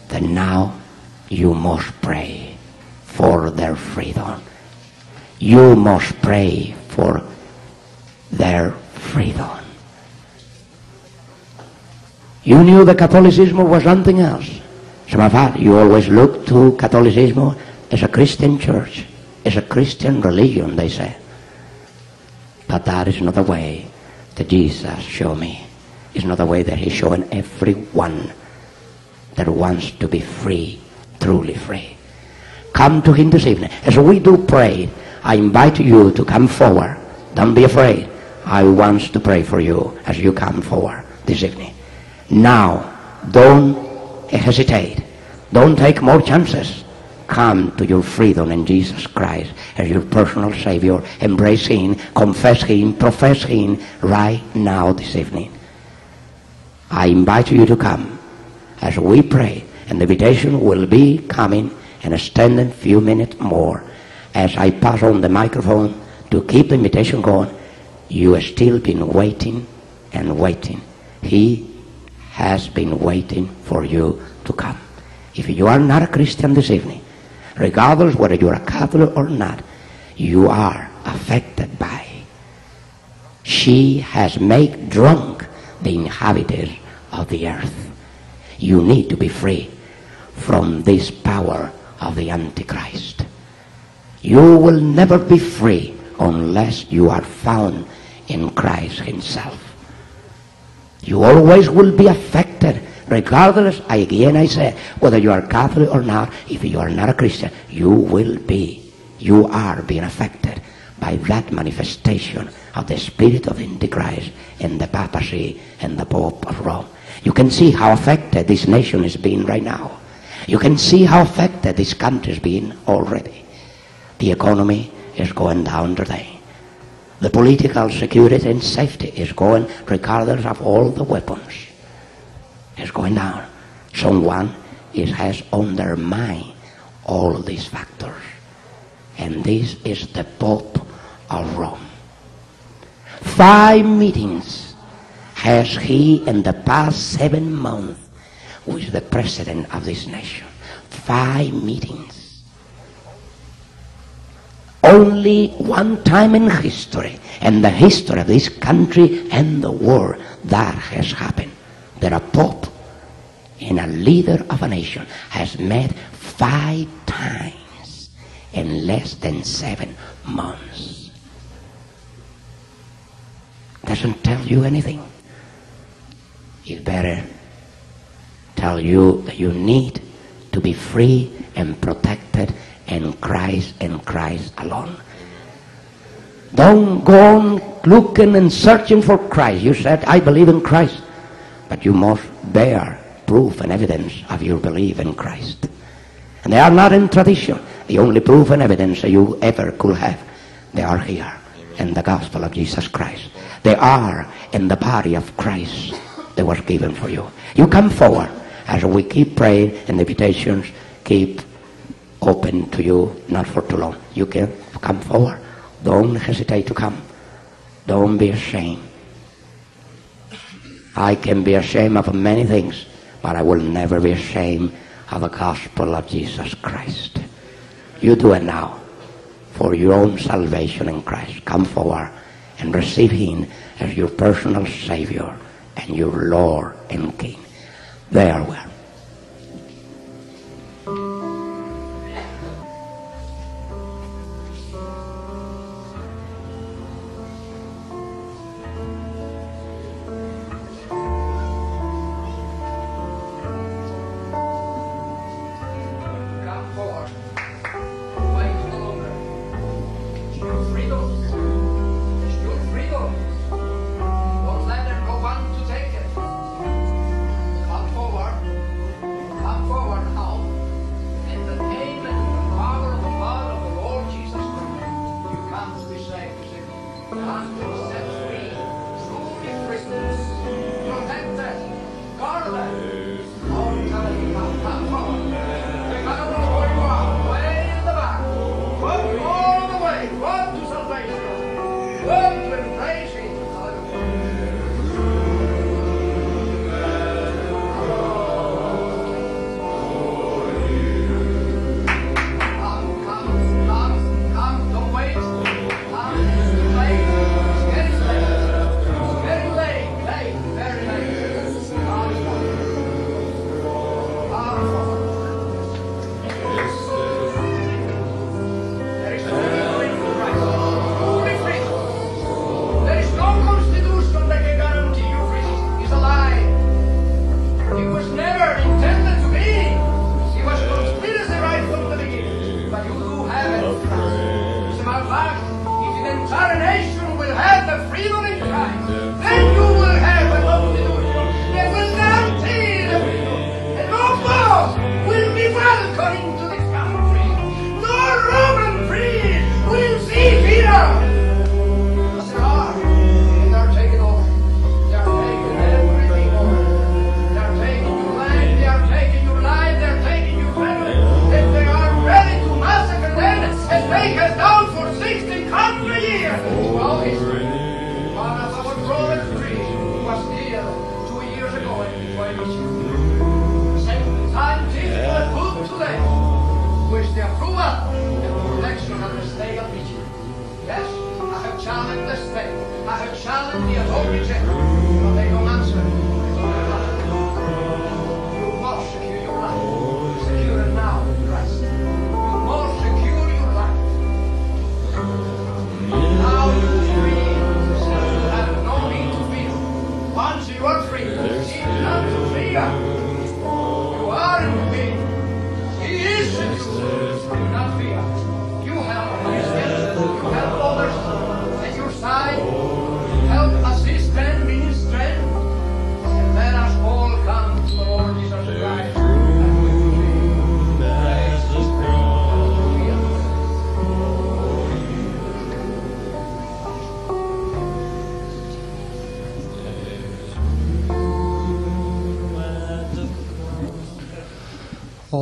that now you must pray for their freedom? You must pray for their freedom. You knew that Catholicism was something else. Matter of fact, you always look to Catholicism as a Christian church, as a Christian religion, they say. But that is not the way that Jesus showed me. It's not the way that he's showing everyone that wants to be free, truly free. Come to him this evening. As we do pray, I invite you to come forward. Don't be afraid. I want to pray for you as you come forward this evening. Now, don't hesitate. Don't take more chances. Come to your freedom in Jesus Christ as your personal Savior. Embrace Him, confess Him, profess Him right now this evening. I invite you to come as we pray, and the invitation will be coming in a standing few minutes more as I pass on the microphone to keep the invitation going, you have still been waiting and waiting. He has been waiting for you to come. If you are not a Christian this evening, regardless whether you are a Catholic or not, you are affected by She has made drunk the inhabitants of the earth. You need to be free from this power of the Antichrist. You will never be free unless you are found in Christ Himself. You always will be affected, regardless, again I say, whether you are Catholic or not, if you are not a Christian, you will be, you are being affected by that manifestation of the spirit of Antichrist in the papacy and the Pope of Rome. You can see how affected this nation is being right now. You can see how affected this country's been already. The economy is going down today. The political security and safety is going, regardless of all the weapons, is going down. Someone is, has undermined all these factors. And this is the Pope of Rome. Five meetings has he in the past seven months with the president of this nation. Five meetings. Only one time in history, in the history of this country and the world, that has happened. That a pope and a leader of a nation has met five times in less than seven months. Doesn't tell you anything. It better tell you that you need to be free and protected in Christ and Christ alone. Don't go on looking and searching for Christ. You said, I believe in Christ. But you must bear proof and evidence of your belief in Christ. And they are not in tradition. The only proof and evidence that you ever could have, they are here in the gospel of Jesus Christ. They are in the body of Christ that was given for you. You come forward as we keep praying and the invitations keep open to you, not for too long. You can come forward. Don't hesitate to come. Don't be ashamed. I can be ashamed of many things, but I will never be ashamed of the gospel of Jesus Christ. You do it now for your own salvation in Christ. Come forward and receive Him as your personal Savior and your Lord and King. We are. Come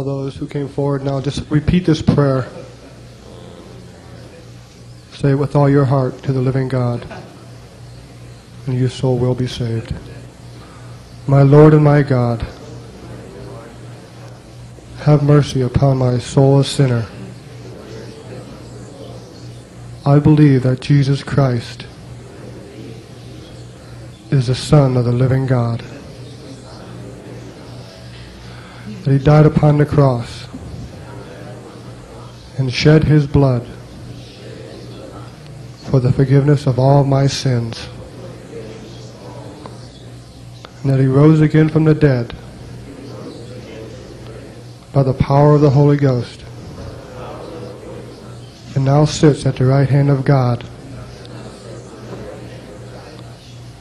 All those who came forward now, just repeat this prayer. Say it with all your heart to the living God, and your soul will be saved. My Lord and my God, have mercy upon my soul a sinner. I believe that Jesus Christ is the Son of the living God that he died upon the cross and shed his blood for the forgiveness of all my sins. And that he rose again from the dead by the power of the Holy Ghost and now sits at the right hand of God,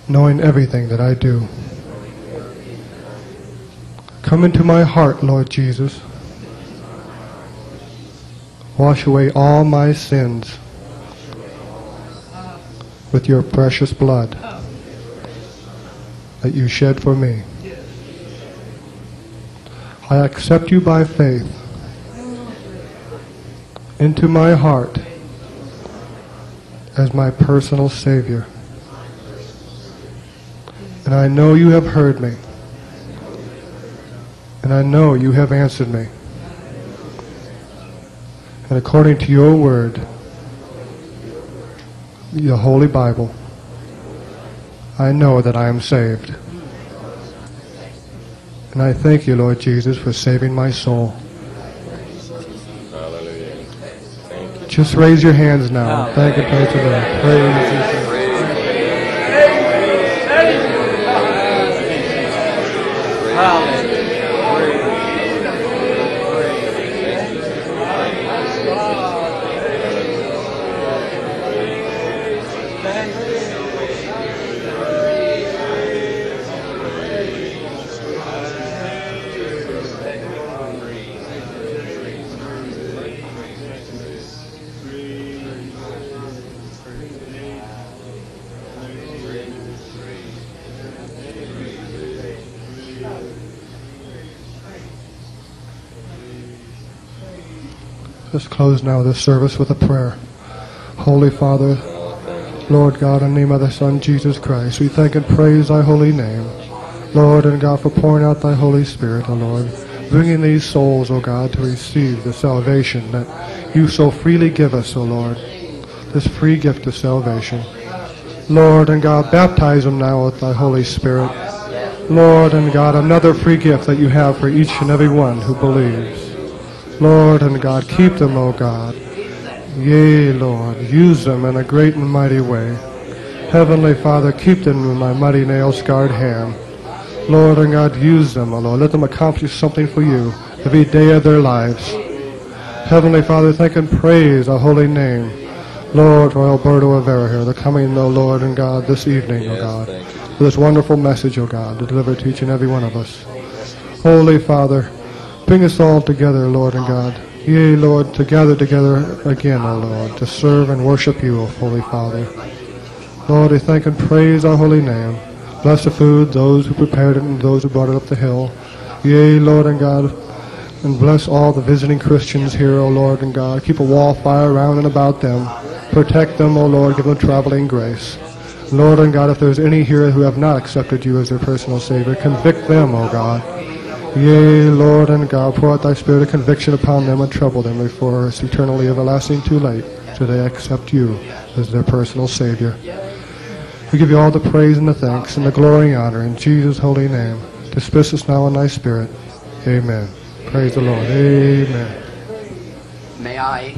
knowing everything that I do. Come into my heart, Lord Jesus. Wash away all my sins with your precious blood that you shed for me. I accept you by faith into my heart as my personal Savior. And I know you have heard me. And I know you have answered me. And according to your word, the Holy Bible, I know that I am saved. And I thank you, Lord Jesus, for saving my soul. Hallelujah. Thank you. Just raise your hands now. Thank and praise the Lord. Praise Jesus. Close now this service with a prayer. Holy Father, Lord God, in the name of the Son, Jesus Christ, we thank and praise thy holy name. Lord and God, for pouring out thy Holy Spirit, O Lord, bringing these souls, O God, to receive the salvation that you so freely give us, O Lord, this free gift of salvation. Lord and God, baptize them now with thy Holy Spirit. Lord and God, another free gift that you have for each and every one who believes. Lord and God, keep them, O God. Yea, Lord, use them in a great and mighty way. Heavenly Father, keep them in my mighty nail-scarred hand. Lord and God, use them, O Lord. Let them accomplish something for you every day of their lives. Heavenly Father, thank and praise thy holy name. Lord, for Alberto Rivera here, the coming, O Lord and God, this evening, O God, for this wonderful message, O God, to deliver to each and every one of us. Holy Father, bring us all together, Lord and God. Yea, Lord, to gather together again, O Lord, to serve and worship you, O Holy Father. Lord, we thank and praise our holy name. Bless the food, those who prepared it, and those who brought it up the hill. Yea, Lord and God, and bless all the visiting Christians here, O Lord and God. Keep a wall fire around and about them. Protect them, O Lord. Give them traveling grace. Lord and God, if there's any here who have not accepted you as their personal Savior, convict them, O God. Yea, Lord and God, pour out thy spirit of conviction upon them and trouble them before it's eternally everlasting too late, so they accept you as their personal Savior. We give you all the praise and the thanks and the glory and honor in Jesus' holy name. Dismiss us now in thy spirit. Amen. Praise the Lord. Amen. May I?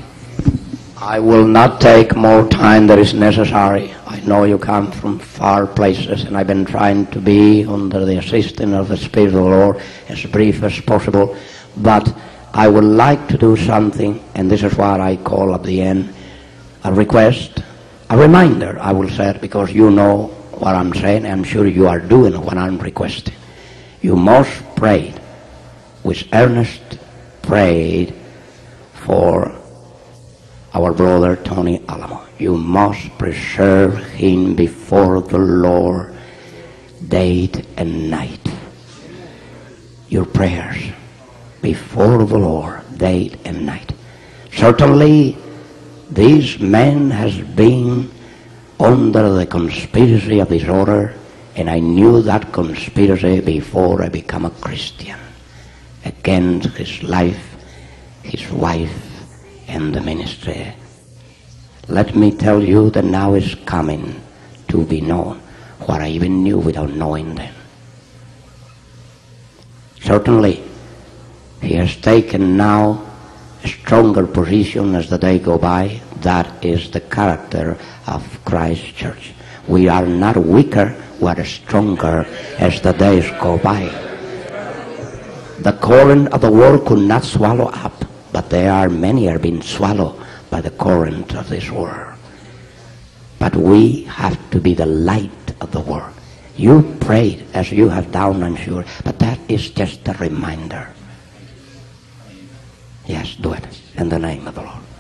I will not take more time than is necessary. I know you come from far places, and I've been trying to be under the assistance of the Spirit of the Lord as brief as possible. But I would like to do something, and this is what I call at the end a request, a reminder, I will say it, because you know what I'm saying. I'm sure you are doing what I'm requesting. You must pray with earnest prayed for our brother Tony Alamo. You must preserve him before the Lord day and night. Your prayers before the Lord day and night. Certainly, this man has been under the conspiracy of disorder, and I knew that conspiracy before I became a Christian against his life, his wife, and the ministry. Let me tell you that now is coming to be known what I even knew without knowing them. Certainly, he has taken now a stronger position as the day go by. That is the character of Christ Church. We are not weaker, we are stronger as the days go by. The current of the world could not swallow up, but there are many are being swallowed by the current of this world. But we have to be the light of the world. You prayed as you have done, I'm sure, but that is just a reminder. Yes, do it in the name of the Lord.